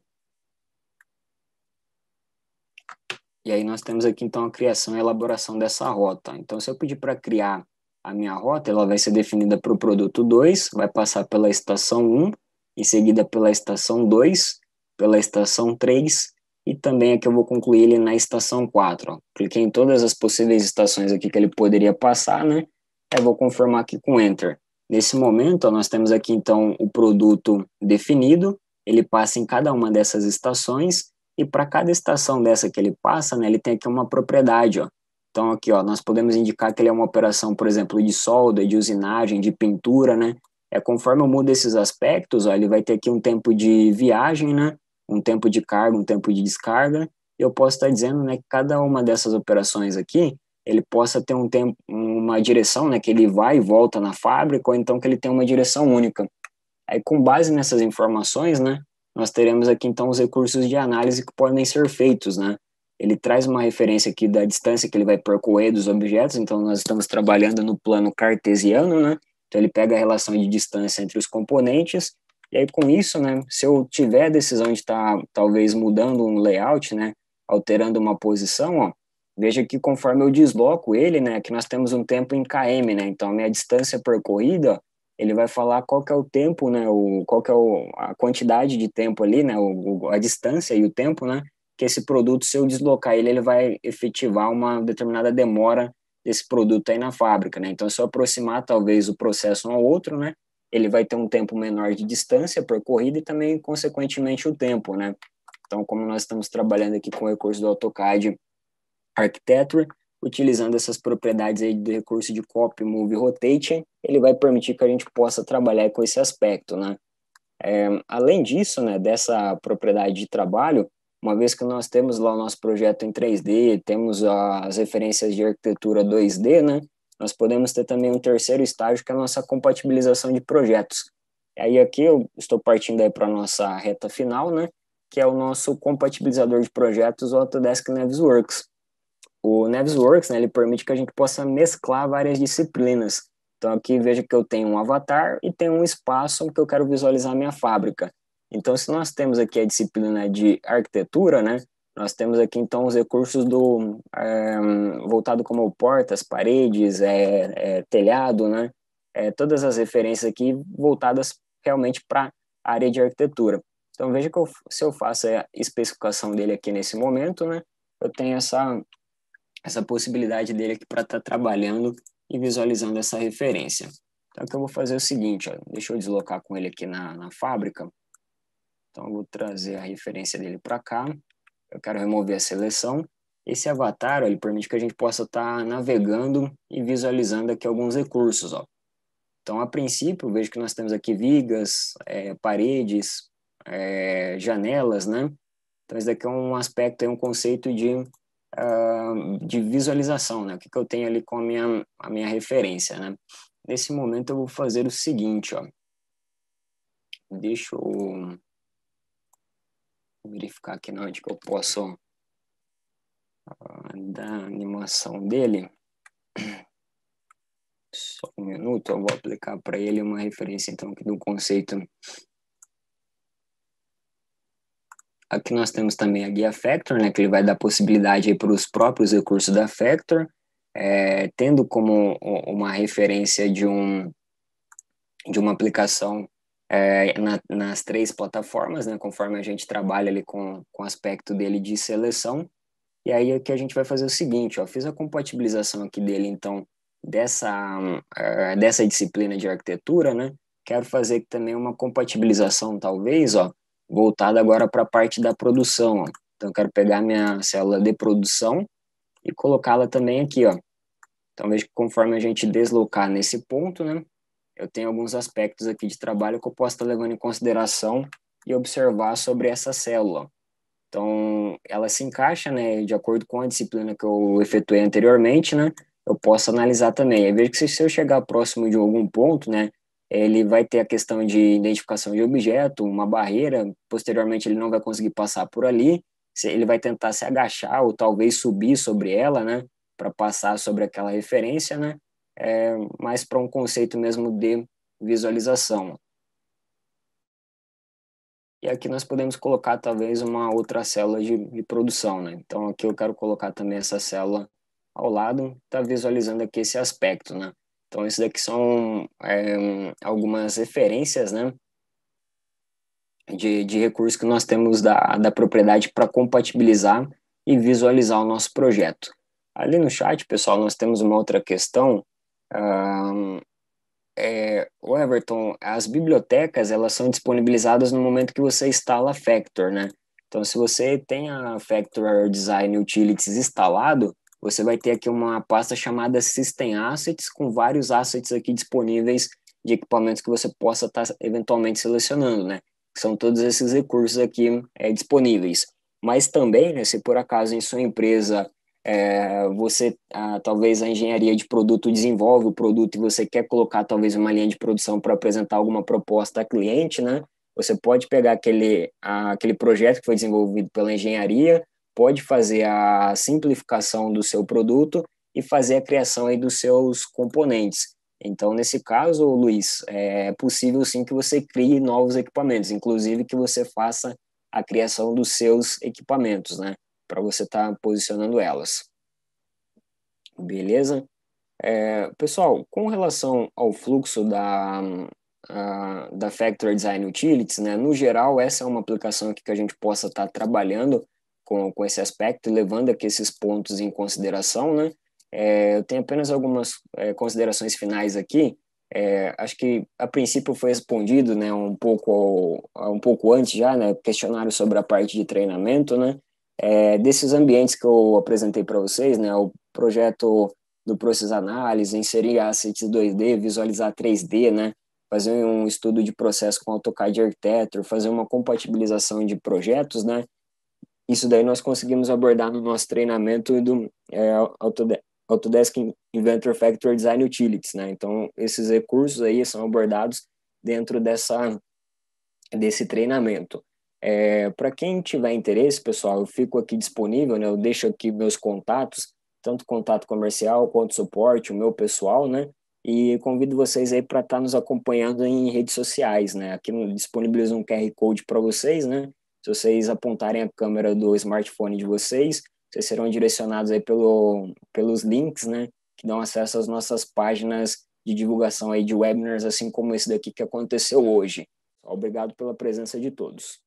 S1: E aí nós temos aqui então a criação e elaboração dessa rota. Então se eu pedir para criar a minha rota, ela vai ser definida para o produto 2, vai passar pela estação 1, em seguida pela estação 2, pela estação 3 e também aqui eu vou concluir ele na estação 4. Ó. Cliquei em todas as possíveis estações aqui que ele poderia passar, né? Aí vou confirmar aqui com Enter. Nesse momento, ó, nós temos aqui então o produto definido, ele passa em cada uma dessas estações e para cada estação dessa que ele passa, né, ele tem aqui uma propriedade, ó. Então aqui, ó, nós podemos indicar que ele é uma operação, por exemplo, de solda, de usinagem, de pintura, né? É conforme eu mudo esses aspectos, ó, ele vai ter aqui um tempo de viagem, né? Um tempo de carga, um tempo de descarga. E eu posso estar dizendo, né, que cada uma dessas operações aqui, ele possa ter um tempo, uma direção, né, que ele vai e volta na fábrica, ou então que ele tem uma direção única. Aí, com base nessas informações, né, nós teremos aqui então os recursos de análise que podem ser feitos, né? ele traz uma referência aqui da distância que ele vai percorrer dos objetos, então nós estamos trabalhando no plano cartesiano, né? Então ele pega a relação de distância entre os componentes, e aí com isso, né, se eu tiver a decisão de estar tá, talvez mudando um layout, né, alterando uma posição, ó, veja que conforme eu desloco ele, né, que nós temos um tempo em km, né, então a minha distância percorrida, ele vai falar qual que é o tempo, né, o, qual que é o, a quantidade de tempo ali, né, o, a distância e o tempo, né, que esse produto, se eu deslocar ele, ele vai efetivar uma determinada demora desse produto aí na fábrica, né? Então, se eu aproximar talvez o processo um ao outro, né? Ele vai ter um tempo menor de distância percorrida e também, consequentemente, o tempo, né? Então, como nós estamos trabalhando aqui com o recurso do AutoCAD Architecture, utilizando essas propriedades aí do recurso de Copy, Move Rotate, ele vai permitir que a gente possa trabalhar com esse aspecto, né? É, além disso, né, dessa propriedade de trabalho, uma vez que nós temos lá o nosso projeto em 3D, temos as referências de arquitetura 2D, né? Nós podemos ter também um terceiro estágio, que é a nossa compatibilização de projetos. E aí aqui eu estou partindo aí para a nossa reta final, né? Que é o nosso compatibilizador de projetos, o Autodesk Navisworks. O Navisworks, né, ele permite que a gente possa mesclar várias disciplinas. Então aqui veja que eu tenho um avatar e tenho um espaço que eu quero visualizar a minha fábrica. Então, se nós temos aqui a disciplina de arquitetura, né, nós temos aqui então os recursos do é, voltado como portas, paredes, é, é, telhado, né, é, todas as referências aqui voltadas realmente para a área de arquitetura. Então veja que eu, se eu faço a especificação dele aqui nesse momento, né, eu tenho essa essa possibilidade dele aqui para estar tá trabalhando e visualizando essa referência. Então, o que eu vou fazer é o seguinte, ó, deixa eu deslocar com ele aqui na, na fábrica. Então, eu vou trazer a referência dele para cá. Eu quero remover a seleção. Esse avatar, ó, ele permite que a gente possa estar tá navegando e visualizando aqui alguns recursos. Ó. Então, a princípio, vejo que nós temos aqui vigas, é, paredes, é, janelas, né? Então, esse daqui é um aspecto, é um conceito de, uh, de visualização, né? O que, que eu tenho ali com a minha, a minha referência, né? Nesse momento, eu vou fazer o seguinte, ó. Deixa eu verificar aqui onde que eu posso da animação dele. Só um minuto, eu vou aplicar para ele uma referência então aqui do conceito. Aqui nós temos também a guia Factor, né, que ele vai dar possibilidade para os próprios recursos da Factor, é, tendo como uma referência de um de uma aplicação é, na, nas três plataformas, né, conforme a gente trabalha ali com, com o aspecto dele de seleção. E aí aqui a gente vai fazer o seguinte, ó, fiz a compatibilização aqui dele, então, dessa, uh, dessa disciplina de arquitetura, né, quero fazer também uma compatibilização, talvez, ó, voltada agora para a parte da produção, ó. Então, eu quero pegar minha célula de produção e colocá-la também aqui, ó. Então, veja que conforme a gente deslocar nesse ponto, né, eu tenho alguns aspectos aqui de trabalho que eu posso estar levando em consideração e observar sobre essa célula. Então, ela se encaixa, né, de acordo com a disciplina que eu efetuei anteriormente, né, eu posso analisar também. Eu vejo que se eu chegar próximo de algum ponto, né, ele vai ter a questão de identificação de objeto, uma barreira, posteriormente ele não vai conseguir passar por ali, ele vai tentar se agachar ou talvez subir sobre ela, né, para passar sobre aquela referência, né, é, mais para um conceito mesmo de visualização. E aqui nós podemos colocar talvez uma outra célula de, de produção, né? Então aqui eu quero colocar também essa célula ao lado, tá visualizando aqui esse aspecto, né? Então esses daqui são é, algumas referências, né? De, de recursos que nós temos da, da propriedade para compatibilizar e visualizar o nosso projeto. Ali no chat, pessoal, nós temos uma outra questão é, o Everton, as bibliotecas elas são disponibilizadas no momento que você instala a Factor, né? Então, se você tem a Factor Design Utilities instalado, você vai ter aqui uma pasta chamada System Assets, com vários assets aqui disponíveis de equipamentos que você possa estar tá eventualmente selecionando, né? São todos esses recursos aqui é, disponíveis. Mas também, né, se por acaso em sua empresa é, você, ah, talvez a engenharia de produto desenvolve o produto e você quer colocar talvez uma linha de produção para apresentar alguma proposta a cliente, né? Você pode pegar aquele, aquele projeto que foi desenvolvido pela engenharia, pode fazer a simplificação do seu produto e fazer a criação aí dos seus componentes. Então, nesse caso, Luiz, é possível sim que você crie novos equipamentos, inclusive que você faça a criação dos seus equipamentos, né? Para você estar tá posicionando elas. Beleza? É, pessoal, com relação ao fluxo da, a, da Factory Design Utilities, né? No geral, essa é uma aplicação que a gente possa estar tá trabalhando com, com esse aspecto, levando aqui esses pontos em consideração, né? É, eu tenho apenas algumas é, considerações finais aqui. É, acho que a princípio foi respondido, né, um pouco um pouco antes já, né, questionário sobre a parte de treinamento, né, é, desses ambientes que eu apresentei para vocês, né, o projeto do Process Análise, inserir assets 2D, visualizar 3D, né, fazer um estudo de processo com AutoCAD Architecture, fazer uma compatibilização de projetos, né, isso daí nós conseguimos abordar no nosso treinamento do é, Autodesk Inventor Factory Design Utilities, né? Então, esses recursos aí são abordados dentro dessa, desse treinamento. É, Para quem tiver interesse, pessoal, eu fico aqui disponível, né? Eu deixo aqui meus contatos, tanto contato comercial quanto suporte, o meu pessoal, né? E convido vocês aí para estar tá nos acompanhando em redes sociais, né? Aqui disponibilizo um QR Code para vocês, né? Se vocês apontarem a câmera do smartphone de vocês, vocês serão direcionados aí pelo, pelos links, né, que dão acesso às nossas páginas de divulgação aí de webinars, assim como esse daqui que aconteceu hoje. Obrigado pela presença de todos.